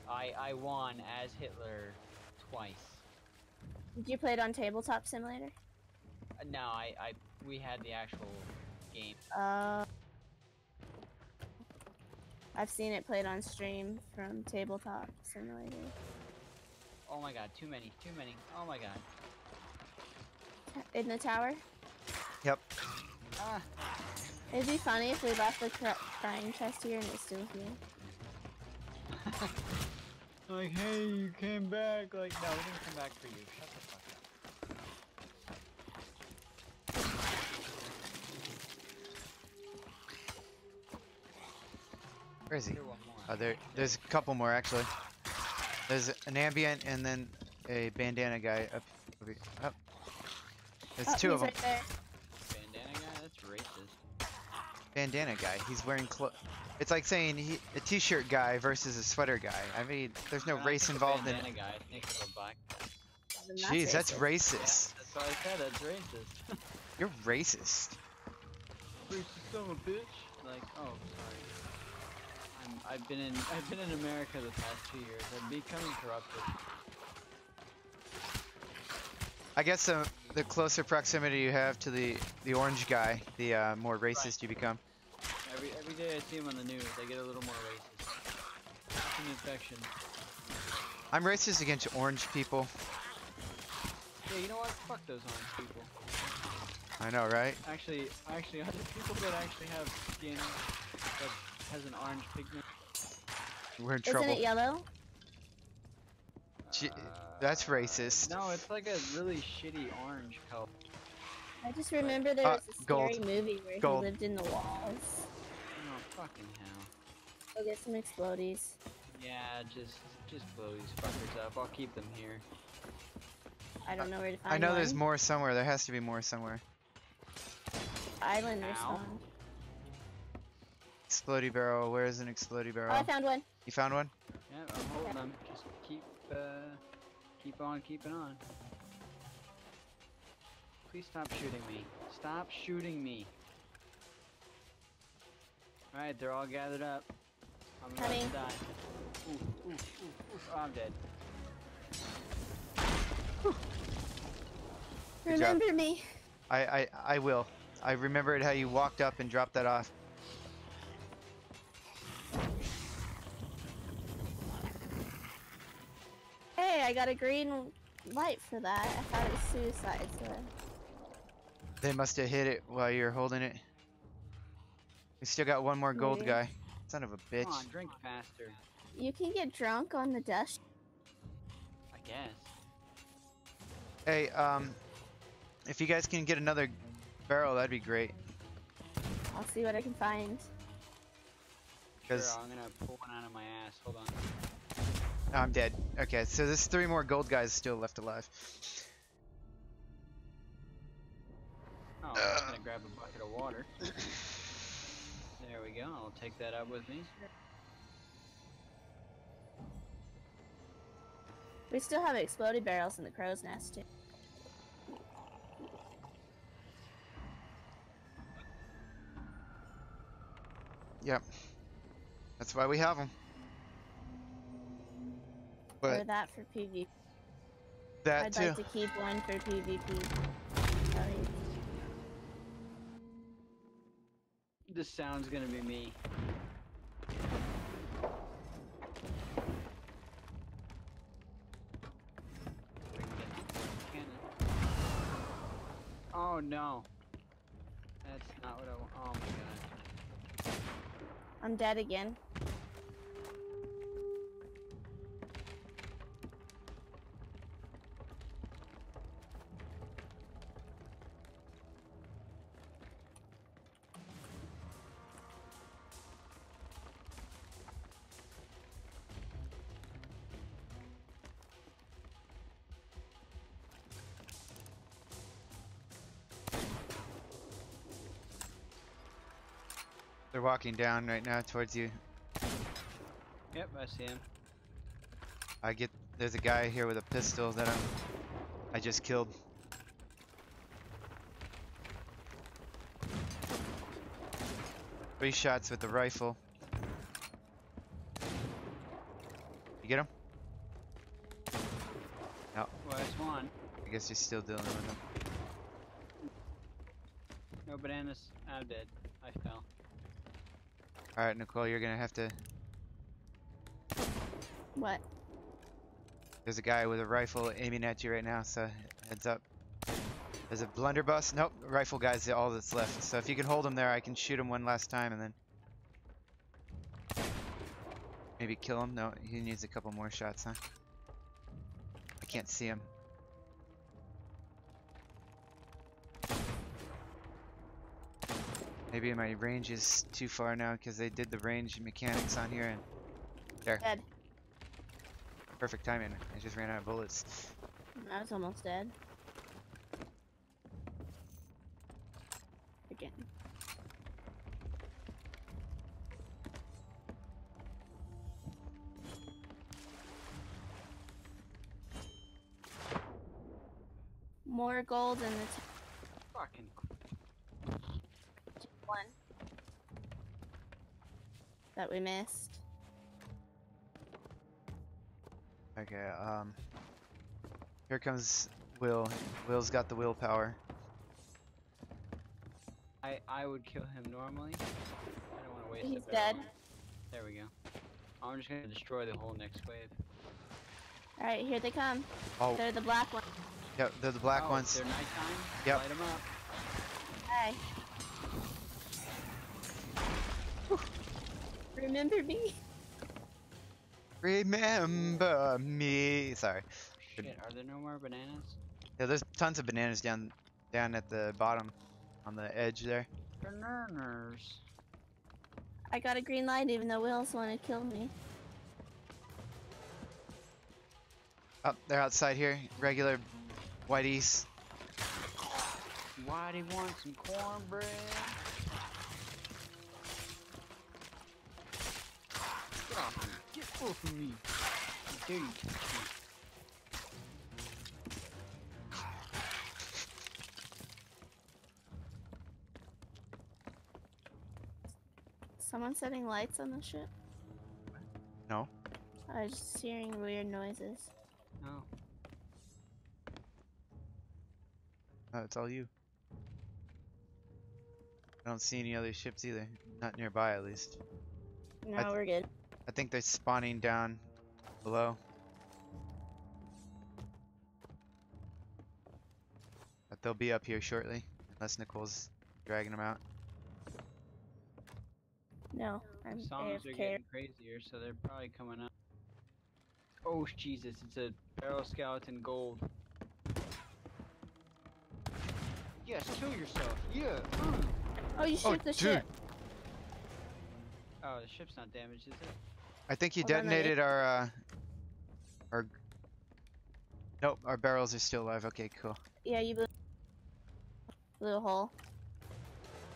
I I won as Hitler twice. Did you play it on Tabletop Simulator? Uh, no, I I we had the actual game. Uh, I've seen it played on stream from Tabletop Simulator. Oh my god, too many, too many. Oh my god. Ta- In the tower? Yep. Ah, It'd be funny if we left the crying chest here and it's still here. *laughs* like, hey, you came back. Like, no, we didn't come back for you. Shut the fuck up. Where is he? Here, one more. Oh, there. There's a couple more actually. There's an ambient and then a bandana guy up. over. Up. There's oh, two of them. right there. Bandana guy? That's racist. Bandana guy. He's wearing clo- It's like saying he, a t-shirt guy versus a sweater guy. I mean, there's no race involved in bandana it. guy. I think of a black guy. Jeez, that's racist. racist. Yeah, that's what I said. That's racist. *laughs* You're racist. racist son of a bitch. Like, oh, sorry. I'm, I've been in I've been in America the past two years. I'm becoming corrupted. I guess uh, the closer proximity you have to the the orange guy, the uh, more racist you become. Every every day I see him on the news, I get a little more racist. It's an infection. I'm racist against orange people. Yeah, you know what? Fuck those orange people. I know, right? Actually, actually, other people that actually have skin that has an orange pigment. We're in Isn't trouble. it yellow? Gee, that's racist. No, it's like a really shitty orange color. I just remember there Uh, was a scary gold. movie where Gold. he lived in the walls. Oh fucking hell. Go get some explodies. Yeah, just just blow these fuckers up. I'll keep them here. I don't know where to find them. I know there's more somewhere. There has to be more somewhere. Island Ow. respawn. Explodey barrel. Where is an explodey Oh, barrel? I found one. You found one? Yeah, I'm holding them. Just keep uh, keep on keeping on. Please stop shooting me. Stop shooting me. Alright, they're all gathered up. I'm about Coming. to die. Oof, oof, oof, oof. Oh, I'm dead. Remember me. I, I I will. I remembered how you walked up and dropped that off. Hey, I got a green light for that. I thought it was suicide, so They must have hit it while you're holding it. We still got one more gold Maybe. guy. Son of a bitch. Come on, drink faster. you can get drunk on the dash. I guess. Hey, um, if you guys can get another barrel, that'd be great. I'll see what I can find. Sure, Because I'm gonna pull one out of my ass. Hold on. I'm dead. Okay, so there's three more gold guys still left alive. Oh, Uh. I'm gonna grab a bucket of water. There we go. I'll take that up with me. We still have exploded barrels in the crow's nest too. Yep. That's why we have them. Or that for PvP. that I'd too. like to keep one for PvP. This sound's gonna be me. If I can get the cannon. Oh no. That's not what I want. Oh my god. I'm dead again. Walking down right now towards you. Yep, I see him. I get there's a guy here with a pistol that I'm I just killed. Three shots with the rifle. You get him? Well, that's one. I guess you're still dealing with him. No bananas. I'm dead. Alright, Nicole, you're gonna have to. What? There's a guy with a rifle aiming at you right now, so heads up. There's a blunderbuss. Nope, rifle guy's all that's left. So if you can hold him there, I can shoot him one last time and then maybe kill him. No, he needs a couple more shots, huh? I can't see him. Maybe my range is too far now because they did the range mechanics on here and there. Dead. Perfect timing. I just ran out of bullets. I was almost dead. Again. More gold the t- Fucking. one that we missed. Okay, um here comes Will. Will's got the willpower. I I would kill him normally. I don't want to waste. He's dead. There we go. I'm just gonna destroy the whole next wave. Alright, here they come. Oh, They're the black ones. Yep, they're the black oh, ones. They're nighttime. Yep. Light 'em up. Hi. Remember me? Remember me. Sorry. Shit, are there no more bananas? Yeah, there's tons of bananas down down at the bottom on the edge there. Bananas. I got a green light even though Wills wanted to kill me. Oh, they're outside here. Regular whiteys. Whitey wants some cornbread. Me. Get off of me. How dare you touch me. Someone setting lights on the ship? No. I was just hearing weird noises. No. No, it's all you. I don't see any other ships either. Not nearby, at least. No, we're good. I think they're spawning down below. But they'll be up here shortly, unless Nicole's dragging them out. No, I'm The songs are getting crazier, so they're probably coming up. Oh Jesus! It's a barrel skeleton gold. Yes, kill yourself. Yeah. mm. Oh, you shoot Oh, the dude. ship. Oh, the ship's not damaged, is it? I think he Hold on, let me- detonated our, uh, our. Nope, our barrels are still alive. Okay, cool. Yeah, you blew, blew a hole.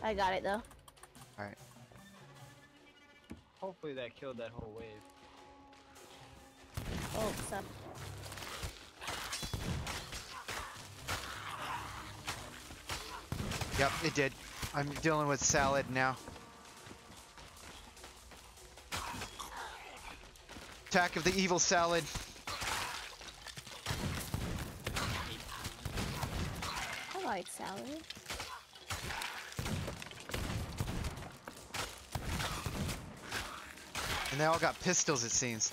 I got it though. Alright. Hopefully that killed that whole wave. Oh, stop. Yep, it did. I'm dealing with salad now. Attack of the evil salad. I like salad. And they all got pistols, it seems.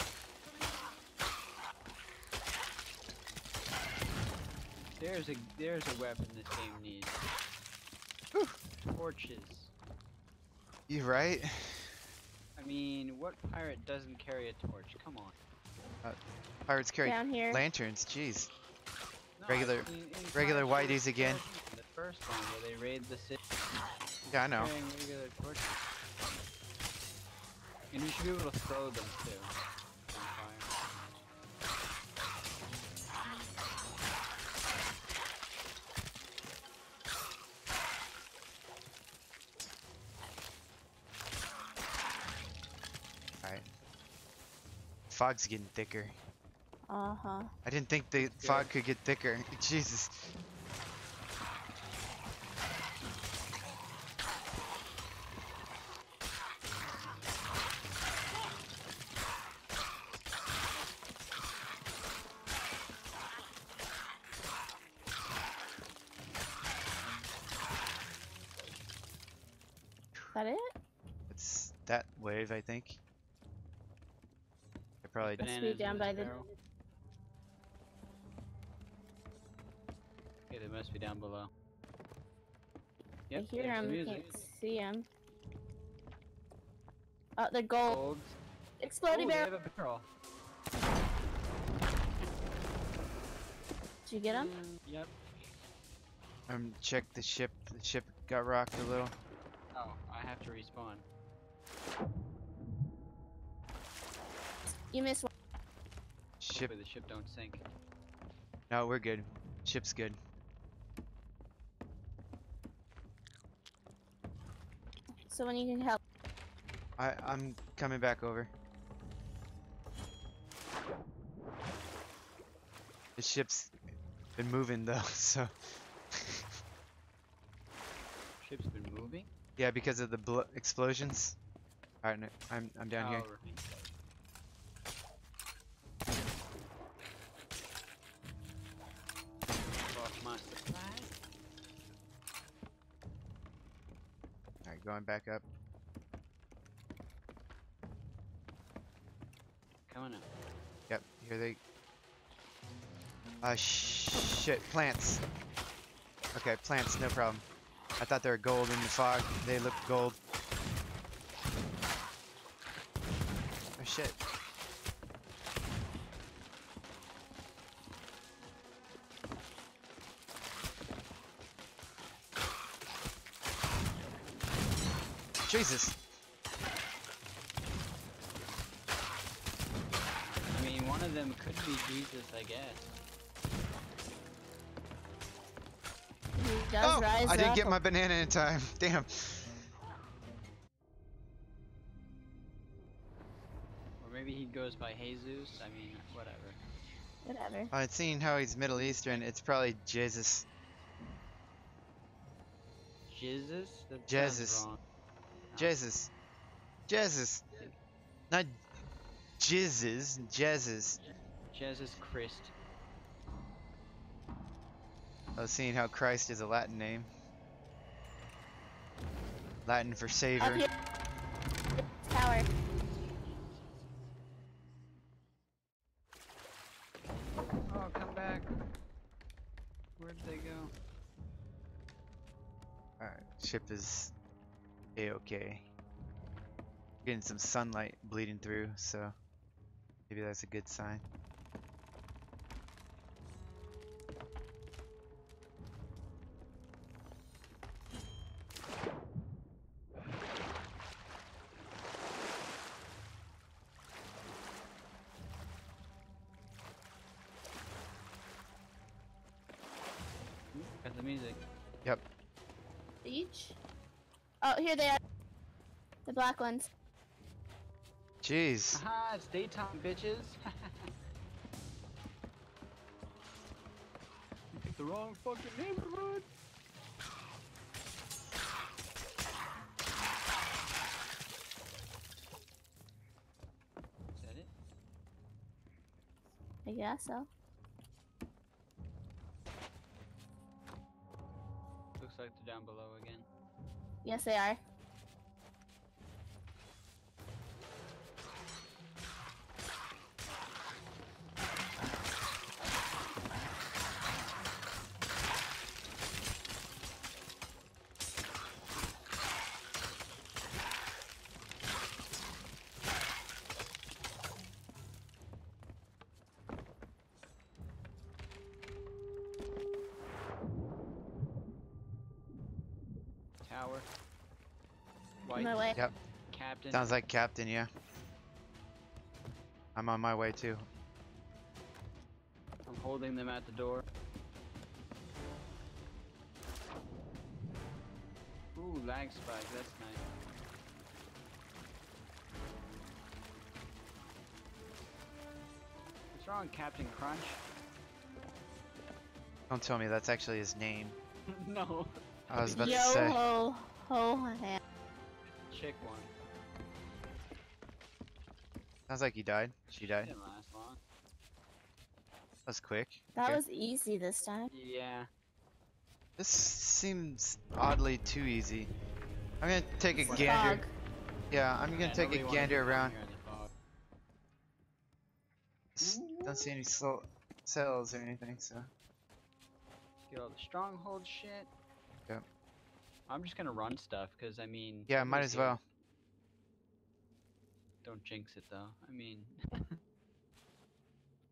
There's a there's a weapon this game needs. Whew. Torches. You right? I mean, what pirate doesn't carry a torch? Come on. Uh, pirates carry Down here. lanterns, jeez. No, Regular- I've in regular whiteys again. The first one where they raid the city Yeah, I know. carrying regular torches. And you should be able to throw them too. Fog's getting thicker. Uh huh. I didn't think the fog could get thicker. *laughs* Jesus. Is that it? It's that wave, I think. I probably Must be down by the- barrel. Okay, they must be down below. I Yep, hear there's the him, music. can't see him. Oh, the gold. Gold. Exploding oh, they barrel. have a barrel. Did you get him? Mm, Yep. Um, check the ship. The ship got rocked a little. Oh, I have to respawn. You missed one. Ship. Hopefully the ship don't sink. No, we're good. Ship's good. So when you can help. I I'm coming back over. The ship's been moving though, *laughs* so Ship's been moving. yeah, because of the blo explosions. All right, no, I'm I'm down oh, here. Oh, right. Back up. Coming up. Yep, here they. Uh, shit, plants. Okay, plants, no problem. I thought they were gold in the fog. They look gold. Oh shit. Jesus. I mean, one of them could be Jesus, I guess. Oh, rise I didn't get my banana in time. *laughs* Damn. Or maybe he goes by Jesus. I mean, whatever. Whatever. Uh, seen how he's Middle Eastern, it's probably Jesus. Jesus? That Jesus. Sounds wrong. Jesus. Jesus. Not jizzes. Jesus. Jesus Christ. I was seeing how Christ is a Latin name. Latin for savior. here. Tower. Oh, come back. Where'd they go? Alright, ship is a-okay. Getting some sunlight bleeding through, so maybe that's a good sign. Here they are. The black ones. Jeez. Haha, it's daytime, bitches. *laughs* you picked the wrong fucking neighborhood. Is that it? I guess so. Yes, they are. On my way. Yep. Captain. Sounds like Captain, yeah. I'm on my way too. I'm holding them at the door. Ooh, lag spike, that's nice. What's wrong, Captain Crunch? Don't tell me that's actually his name. *laughs* no, I was about Yo to say. ho ho ha. Chick one. Sounds like he died. She died. Didn't last long. That was quick. That Okay. was easy this time. Yeah. This seems oddly too easy. I'm gonna take a It's the gander. fog. Yeah, I'm gonna Yeah, take a gander around. here in the fog. S- Don't see any cells or anything, so. Get all the stronghold shit. Yep. I'm just gonna run stuff because I mean. Yeah, might as well. Don't jinx it though. I mean. *laughs*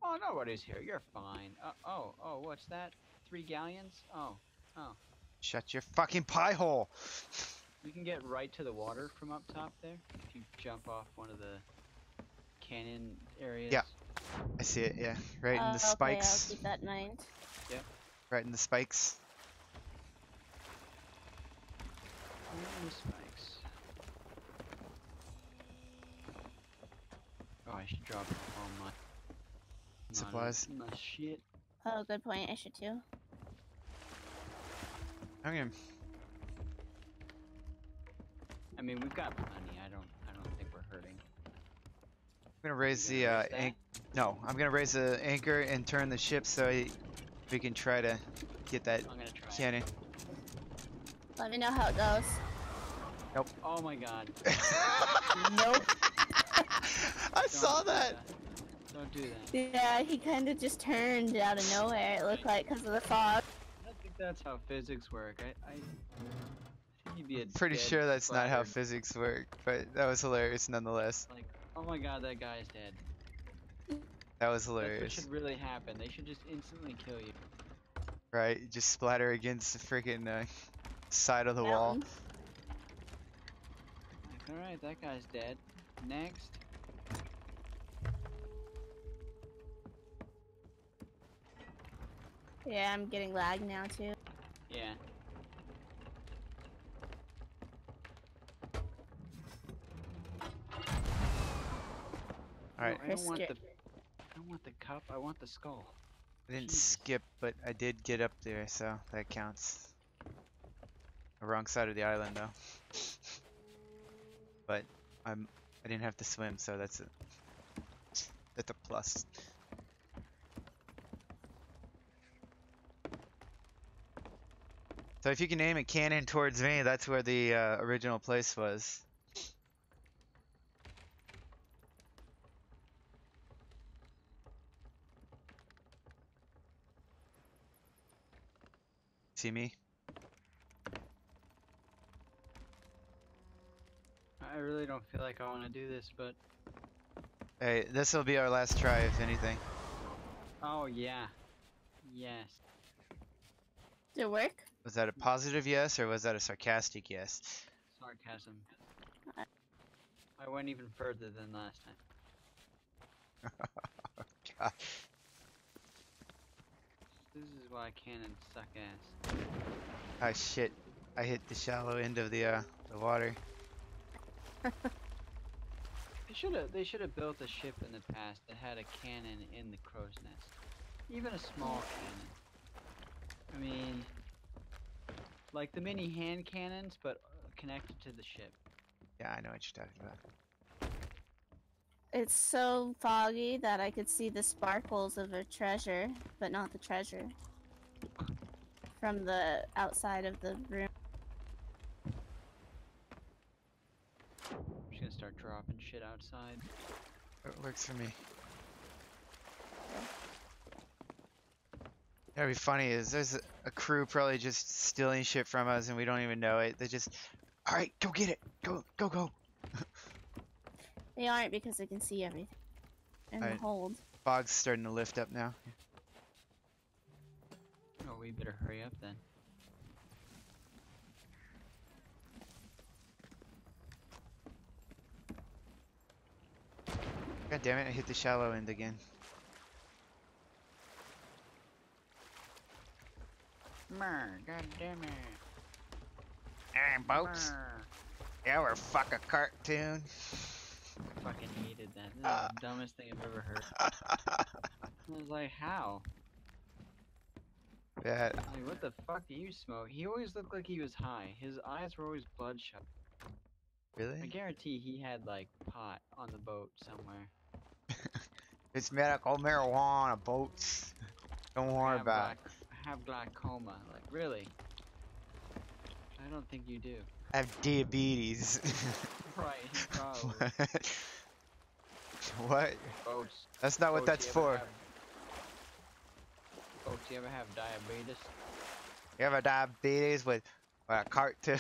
oh, nobody's here. You're fine. Uh, oh, oh, what's that? Three galleons? Oh, oh. Shut your fucking pie hole. we can get right to the water from up top there if you jump off one of the cannon areas. Yeah. I see it. Yeah, right in Uh, the Okay, I'll spikes. keep that in mind. Right in the spikes. Ooh, spikes. Oh, I should drop all my my- Supplies. My shit. Oh, good point. I should too. I'm. I mean, we've got plenty. I don't. I don't think we're hurting. I'm gonna raise the gonna uh, raise that? anch- no. I'm gonna raise the anchor and turn the ship so I, we can try to get that I'm gonna try. it. Cannon. Let me know how it goes. Nope. Oh my god. *laughs* Nope. *laughs* I Don't saw do that. Don't do that. Yeah, he kind of just turned out of nowhere. It looked like because of the fog. I don't think that's how physics work. I. I, I think you'd be a Pretty dead sure that's not how physics work, but that was hilarious nonetheless. Like, oh my god, that guy's dead. That was That's what hilarious, should really happen. They should just instantly kill you. right? You Just splatter against the freaking uh, side of the wall. Mountain. Like, alright, that guy's dead. Next. Yeah, I'm getting lag now too. Yeah. Alright. No, I don't want the. I don't want the cup. I want the skull. I didn't Jesus. skip, but I did get up there, so that counts. Wrong side of the island, though. But I'm I didn't have to swim, so that's a that's a plus. So if you can aim a cannon towards me, that's where the uh, original place was. See me? I really don't feel like I want to do this, but. Hey, this will be our last try, if anything. Oh, yeah. Yes. Did it work? Was that a positive yes, or was that a sarcastic yes? Sarcasm. I- I went even further than last time. *laughs* God. This is why cannons suck ass. Ah shit. I hit the shallow end of the uh the water. They should have. They should have built a ship in the past that had a cannon in the crow's nest, even a small cannon. I mean, like the mini hand cannons, but uh, connected to the ship. Yeah, I know what you're talking about. It's so foggy that I could see the sparkles of a treasure, but not the treasure. *laughs* From the outside of the room. I'm just gonna start dropping shit outside. It works for me. That'd be funny is there's a, a crew probably just stealing shit from us and we don't even know it. They just Alright, go get it. Go go go. *laughs* They aren't because they can see everything. In Alright. hold. Fog's starting to lift up now. Oh, we better hurry up then. God damn it, I hit the shallow end again. Mer, god damn it. And boats. Mer. Yeah, we're fuck a cartoon. I fucking hated that. This is Ah. the dumbest thing I've ever heard. *laughs* I was like, how? yeah, Like, what the fuck do you smoke? He always looked like he was high. His eyes were always bloodshot. Really? I guarantee he had like pot on the boat somewhere. It's medical marijuana boats. Don't worry about it. I have glaucoma. Like, really? I don't think you do. I have diabetes. *laughs* Right, probably. what? *laughs* what? Boats. That's not what that's for. have- Folks, you ever have diabetes? You have a diabetes with, with a cartoon.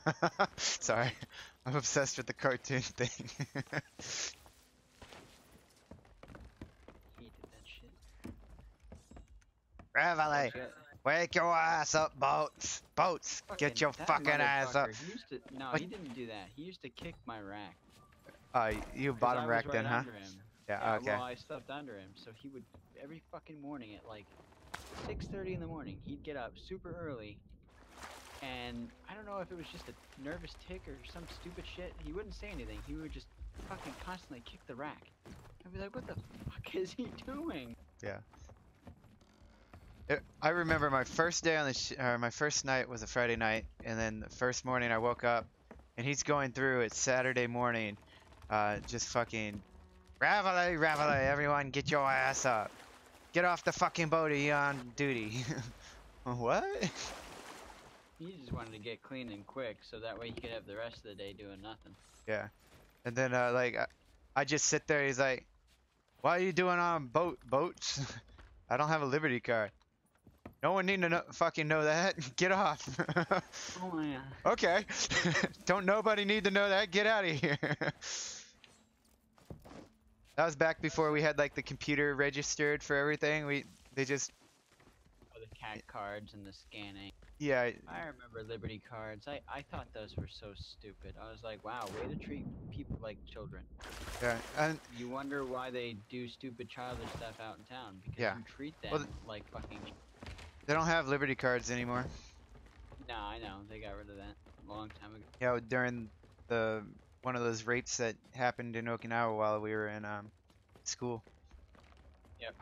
*laughs* Sorry, I'm obsessed with the cartoon thing. He did that shit. Reveille, Shit. wake your ass up, boats. Boats, get your fucking ass up. He used to, no, What? he didn't do that. He used to kick my rack. Uh, you bottom rack right then, huh? Yeah, Yeah, okay. Well, I slept under him, so he would every fucking morning at like 6:30 in the morning. He'd get up super early, and I don't know if it was just a nervous tick or some stupid shit. He wouldn't say anything. He would just fucking constantly kick the rack. I'd be like, "What the fuck is he doing?" It- I remember my first day on the or my first night was a Friday night, and then the first morning I woke up, and he's going through it Saturday morning, uh, just fucking, Ravelay, Ravelay, everyone, get your ass up, get off the fucking boat, you're on duty. *laughs* what? He just wanted to get clean and quick, so that way he could have the rest of the day doing nothing. Yeah, and then uh, like I, I just sit there. He's like, "Why are you doing on boat boats? *laughs* I don't have a Liberty card." No one need to know, fucking know that. *laughs* Get off. Oh my god. *laughs* Okay. *laughs* Don't nobody need to know that. Get out of here. that was back before we had like the computer registered for everything. We they just Oh, the cat cards and the scanning. yeah I remember Liberty cards. I, I thought those were so stupid. I was like, wow, way to treat people like children. yeah and You wonder why they do stupid childish stuff out in town because Yeah. you treat them Well, like fucking. They don't have Liberty cards anymore. No, I know they got rid of that a long time ago. Yeah, during the one of those rapes that happened in Okinawa while we were in um school. Yep.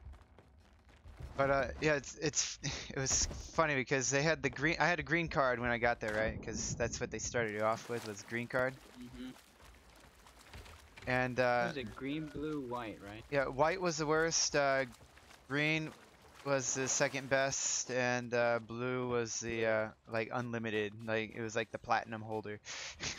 But uh, yeah, it's it's *laughs* it was funny because they had the green. I had a green card when I got there, right? Because that's what they started you off with was green card. Mm-hmm. And uh, was it green, blue, white, right? Yeah, white was the worst. Uh, green was the second best, and uh, blue was the uh, like unlimited. Like it was like the platinum holder.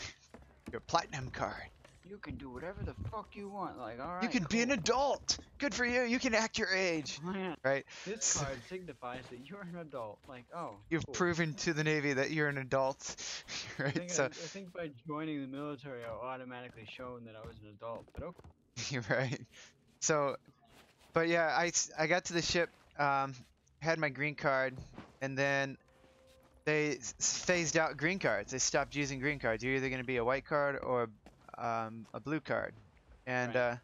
*laughs* Your platinum card. You can do whatever the fuck you want. Like, all right. you can be an adult. Good for you. You can act your age. *laughs* Man, Right? this card signifies that you're an adult. Like, oh, You've cool. proven to the Navy that you're an adult. *laughs* I right? think, So I think by joining the military, I automatically shown that I was an adult. But okay. You're right. So, but yeah, I, I got to the ship, um, had my green card, and then they phased out green cards. They stopped using green cards. You're either going to be a white card or um, a blue card. And Right. uh,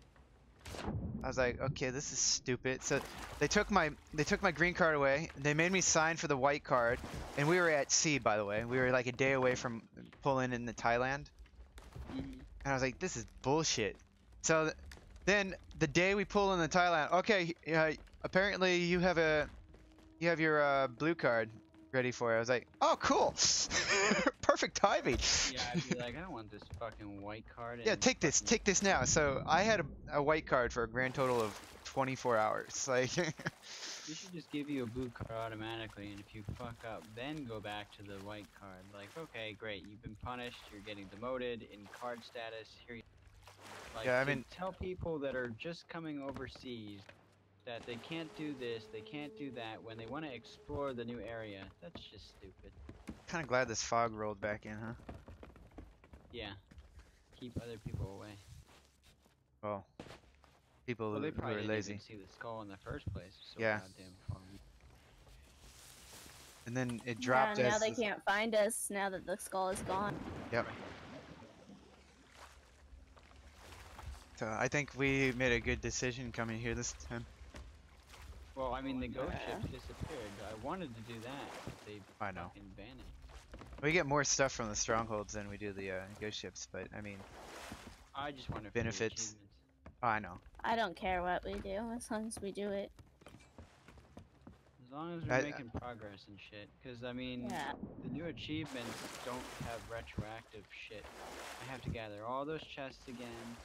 I was like, okay, this is stupid. So they took my they took my green card away. They made me sign for the white card, and we were at sea, by the way. We were like a day away from pulling into Thailand. Mhm. And I was like, this is bullshit. So then the day we pull in the Thailand, okay, uh, apparently you have a, you have your uh, blue card ready for it. I was like, oh, cool, *laughs* perfect timing. Yeah, I'd be like, I don't want this fucking white card. Yeah, take this, take this now. So I had a, a white card for a grand total of 24 hours. *laughs* Like, We should just give you a blue card automatically, and if you fuck up, then go back to the white card. Like, okay, great, you've been punished, you're getting demoted in card status. Here, you... like, Yeah, I mean- tell people that are just coming overseas that they can't do this, they can't do that when they want to explore the new area. That's just stupid. kind of glad this fog rolled back in, huh? Yeah, keep other people away. Well, people Well, they who probably are didn't lazy. even see the skull in the first place. So Yeah. goddamn far. And then it dropped yeah, now as they can't find us now that the skull is gone. So I think we made a good decision coming here this time. Well, I mean, the ghost Yeah. ship disappeared. I wanted to do that, but they I know. fucking banned it. We get more stuff from the strongholds than we do the uh, ghost ships, but I mean, I just wanted Benefits. oh, I know. I don't care what we do as long as we do it. As long as we're I- making progress and shit. Because, I mean, Yeah. the new achievements don't have retroactive shit. I have to gather all those chests again.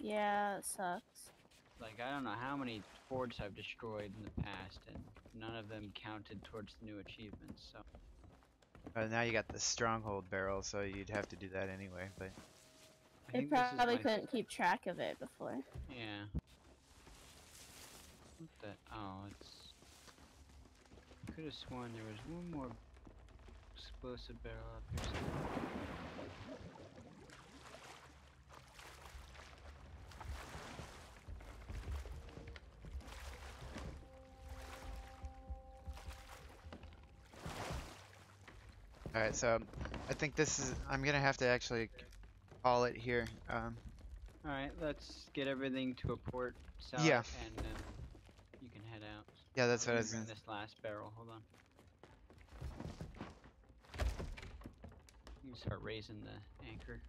Yeah, it sucks. Like, I don't know how many forts I've destroyed in the past, and none of them counted towards the new achievements, so. Uh, now you got the stronghold barrel, so you'd have to do that anyway. But I They think this is probably my- couldn't keep track of it before. Yeah. What the? Oh, it's. could have sworn there was one more explosive barrel up here somewhere. Alright, so I think this is. I'm gonna have to actually call it here. Um, Alright, let's get everything to a port south Yeah. and then you can head out. yeah, that's I'm what I was bring gonna. this last barrel, hold on. You can start raising the anchor.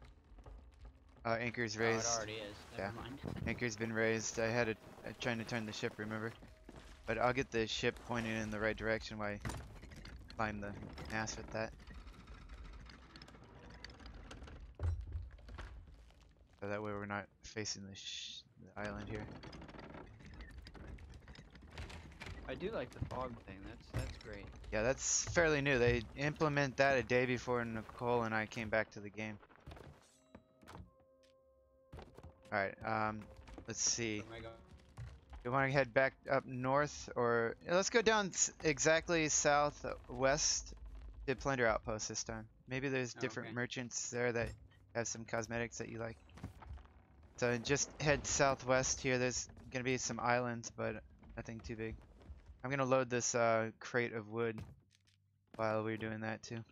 Uh, anchor's raised. Oh, it already is. Never mind. *laughs* Anchor's been raised. I had it uh, trying to turn the ship, remember? But I'll get the ship pointed in the right direction while I climb the mast with that. So that way we're not facing the, sh the island here. I do like the fog thing. That's that's great. Yeah, that's fairly new. They implement that a day before Nicole and I came back to the game. Alright, um, let's see. Where am I going? You want to head back up north, or let's go down exactly southwest to Plunder Outpost this time. Maybe there's different Okay. merchants there that have some cosmetics that you like. So just head southwest here. There's gonna be some islands, but nothing too big. I'm gonna load this uh, crate of wood while we're doing that too.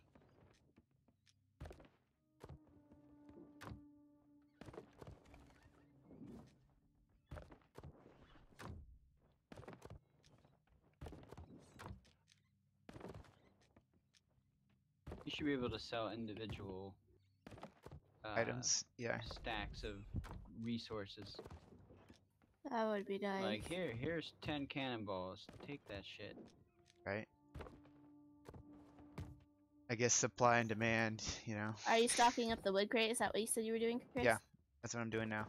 You should be able to sell individual uh, Items, yeah. stacks of resources. That would be nice. Like here, here's ten cannonballs. Take that shit. right? I guess supply and demand, you know. Are you stocking up the wood crate? Is that what you said you were doing, Chris? Yeah. That's what I'm doing now.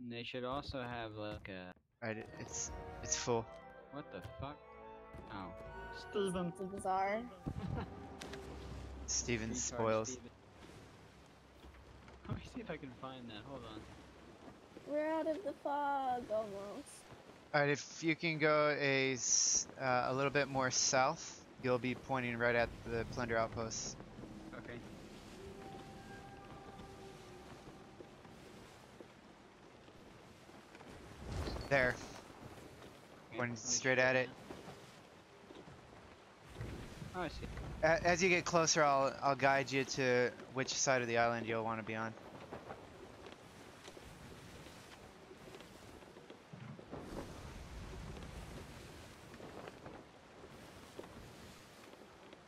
And they should also have like a Right, it's it's full. what the fuck? Oh, Steven. It's a bazaar. Steven spoils. Steven. Let me see if I can find that. Hold on. We're out of the fog almost. Alright, if you can go a s- uh, a little bit more south, you'll be pointing right at the plunder outpost. Okay. There. okay, Pointing straight at it. now. Oh, I see. As you get closer, I'll I'll guide you to which side of the island you'll want to be on.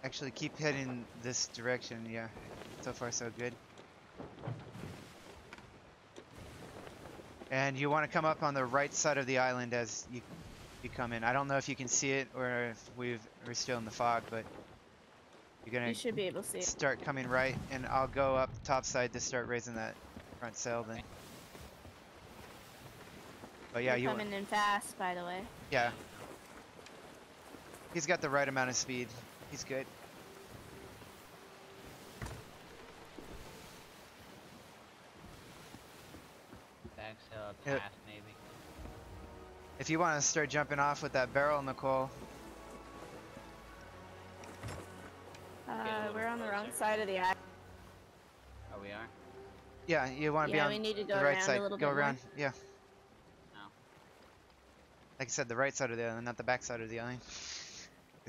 Actually, keep heading this direction. Yeah, so far so good. And you want to come up on the right side of the island as you you come in. I don't know if you can see it or if we've we're still in the fog, but you're gonna You should be able to see it. start coming right, and I'll go up top side to start raising that front sail then. But yeah, You're you coming in fast, by the way. yeah. He's got the right amount of speed. He's good. Back sail Yeah. up maybe. If you want to start jumping off with that barrel, Nicole, Uh, we're on the wrong side of the island. Oh, we are. yeah, you want to Yeah, be we on need to the go right around side. a little go bit more. around, yeah. Oh. Like I said, the right side of the island, not the back side of the island.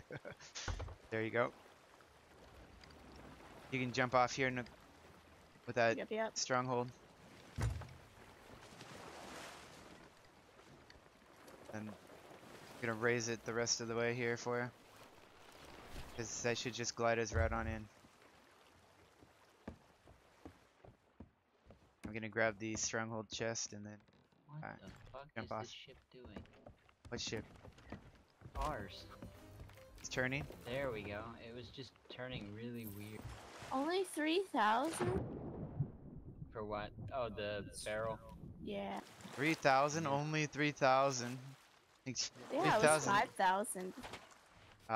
*laughs* there you go. You can jump off here Nic- with that Yep, yep. stronghold. And I'm gonna raise it the rest of the way here for you. Cause I should just glide us right on in. I'm gonna grab the stronghold chest and then what right, the fuck jump is off. this ship doing? What ship? Ours. It's turning? There we go. It was just turning really weird. Only 3,000? For what? Oh, the barrel. Yeah. 3,000? Only 3,000? Yeah, it was 5,000. Uh,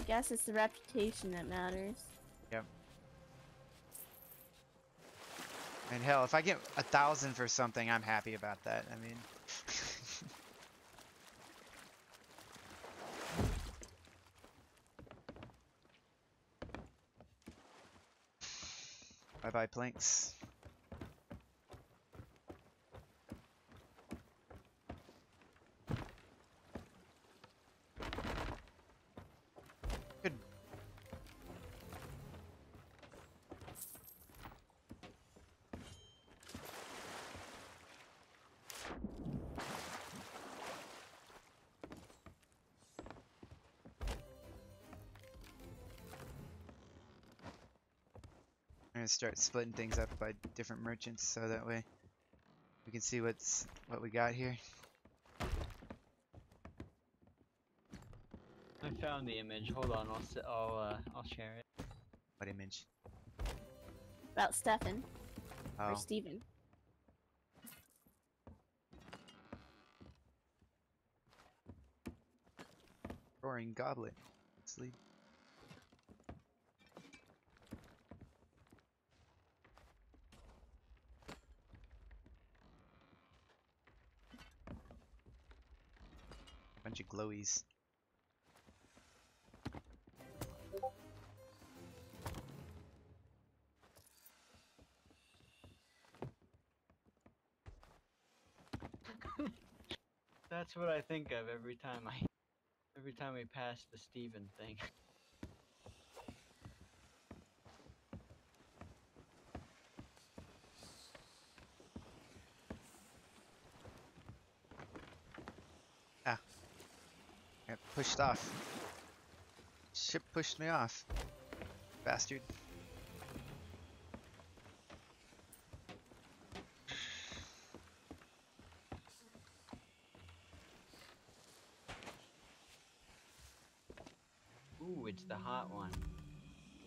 I guess it's the reputation that matters. Yep. And hell, if I get a thousand for something, I'm happy about that. I mean. *laughs* bye bye, Planks. I'm gonna start splitting things up by different merchants so that way we can see what's what we got here. I found the image. Hold on, I'll s- I'll uh, I'll share it. What image? About Stefan Oh, or Steven. roaring goblet. Sleep. Bunch glowies. That's what I think of every time I every time we pass the Steven thing. *laughs* Got pushed off. Ship pushed me off. Bastard. Ooh, it's the hot one.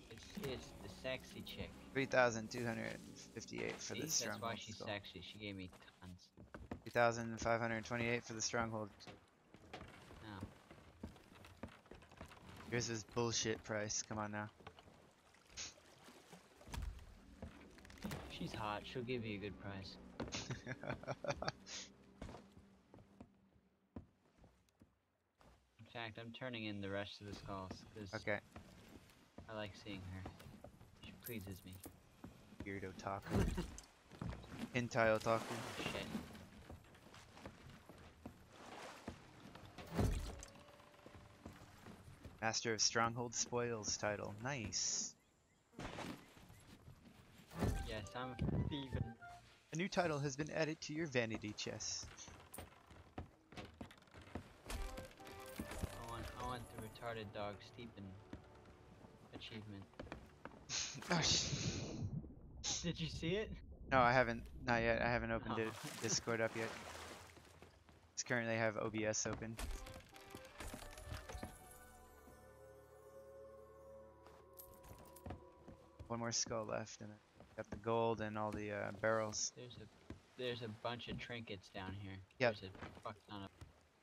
It's it's the sexy chick. 3,258 for See, the that's stronghold. why she's sexy. She gave me tons. 3,528 for the stronghold. Now, Here's his bullshit price. Come on now. she's hot. She'll give you a good price. *laughs* In fact, I'm turning in the rest of the skulls okay. I like seeing her. She pleases me. Weird otaku. *laughs* Hentai otaku. Oh, shit. Master of Stronghold Spoils title. Nice. Yes, I'm thieving. A new title has been added to your vanity chest. I want I want the retarded dog Steven achievement. oh, *laughs* sh- Did you see it? no, I haven't. Not yet. I haven't opened it. Oh. *laughs* Discord up yet. It's currently have OBS open. One more skull left, and I got the gold and all the uh, barrels. There's a there's a bunch of trinkets down here. Yep. There's a fuck ton of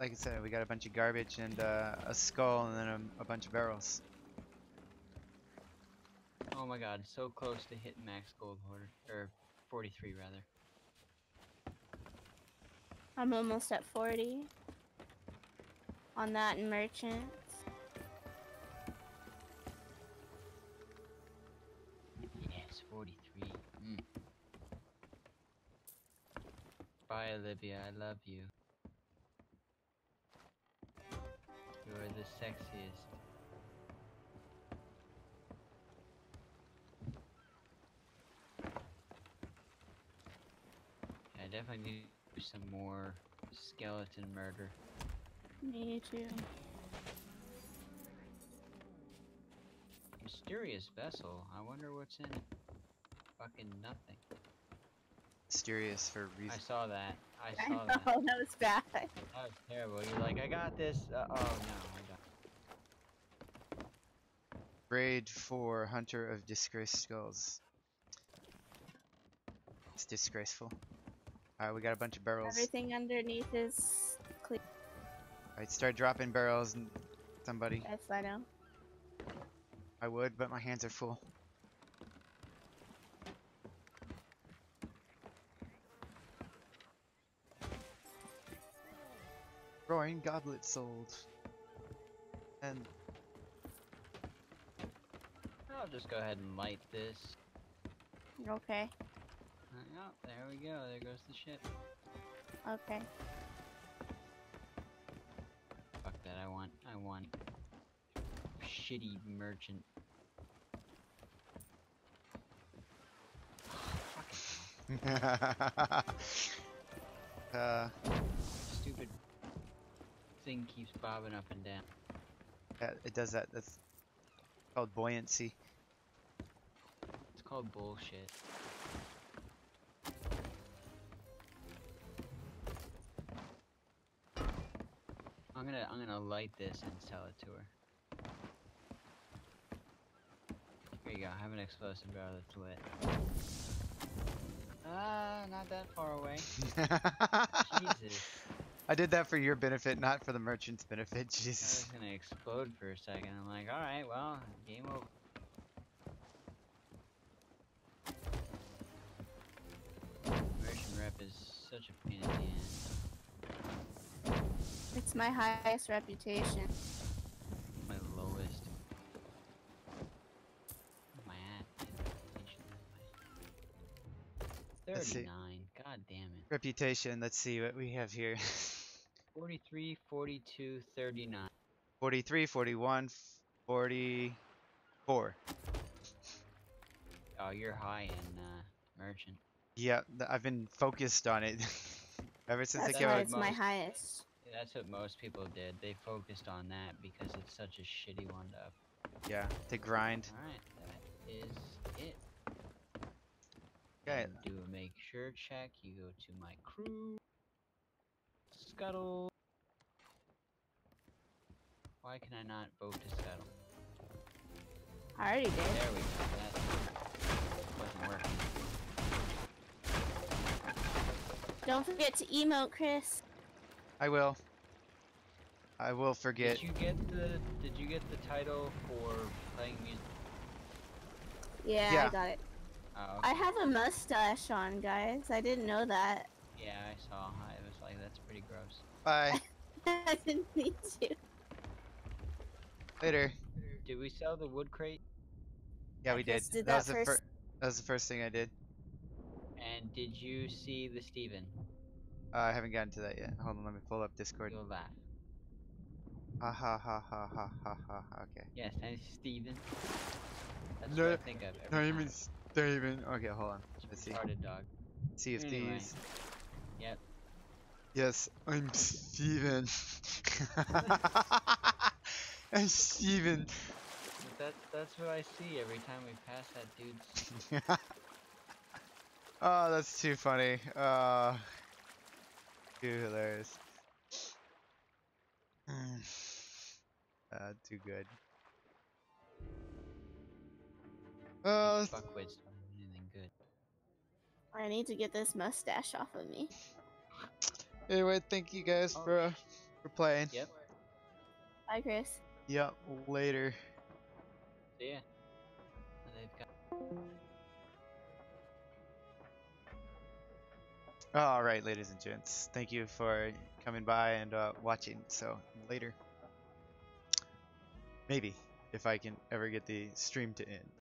Like I said, we got a bunch of garbage and uh, a skull, and then a, a bunch of barrels. Oh my god, so close to hitting max gold hoarder or 43 rather. I'm almost at 40 on that in Bye, Olivia. I love you. You are the sexiest. I definitely need do some more skeleton murder. Me too. Mysterious vessel. I wonder what's in it. Fucking nothing. Mysterious for I reason. saw that. I I saw know, that. that was bad. That was terrible. You're like, I got this. Uh, oh no, I don't. Grade 4 Hunter of Disgraced Skulls. It's disgraceful. Alright, we got a bunch of barrels. Everything underneath is clear. Alright, start dropping barrels and somebody. Yes, I know. I would, but my hands are full. Roaring Goblet sold. And I'll just go ahead and light this. Okay. Oh, there we go. There goes the ship. Okay. Fuck that. I want. I want. Shitty merchant. *laughs* Fucking uh, Stupid thing keeps bobbing up and down. yeah, it does that. That's called buoyancy. It's called bullshit. I'm gonna I'm gonna light this and sell it to her. Here you go. I Have an explosive barrel that's lit. Ah, not that far away. *laughs* Jesus. I did that for your benefit, not for the merchant's benefit. *laughs* I was gonna explode for a second. I'm like, alright, well, game over. Merchant rep is such a pain in the ass. It's my highest reputation. My lowest. My at? Reputation 39. God damn it. Reputation. Let's see what we have here. *laughs* 43, 42, 39. 43, 41, 44. Oh, you're high in uh, merchant. Yeah, I've been focused on it *laughs* ever since That's I came why out. it's my highest. That's what most people did. They focused on that because it's such a shitty one to up. Yeah, to grind. Alright, that is it. Okay. And do a make sure check. You go to my crew. Scuttle. Why can I not vote to scuttle? I already did. There we go. That wasn't working. Don't forget to emote, Chris. I will. I will forget. Did you get the Did you get the title for playing music? Yeah, Yeah. I got it. Oh, I have a mustache on, guys. I didn't know that. yeah, I saw. I was like, that's pretty gross. Bye. I didn't need to. Later. Did we sell the wood crate? Yeah, I we did. did that that was the first. first. That was the first thing I did. And did you see the Steven? Uh, I haven't gotten to that yet. Hold on, let me pull up Discord. You'll laugh. Ha ha ha ha ha ha ha. Okay. Yes, and Steven. That's No, what I think of every Not time. even. Not even. Okay, hold on. Let's see. Retarded dog. See if Anyway. these. Yep. Yes, I'm Steven. *laughs* I'm Steven. But that's that's what I see every time we pass that dude's. *laughs* oh, that's too funny. Uh, too hilarious. uh, *sighs* too good. Uh, fuckwits don't anything good. I need to get this mustache off of me. *laughs* anyway, thank you guys Oh, for uh, for playing. Yep. Bye, Chris. Yep. Later. So yeah. And they've got. All right, ladies and gents. Thank you for coming by and uh, watching. So later. Maybe if I can ever get the stream to end.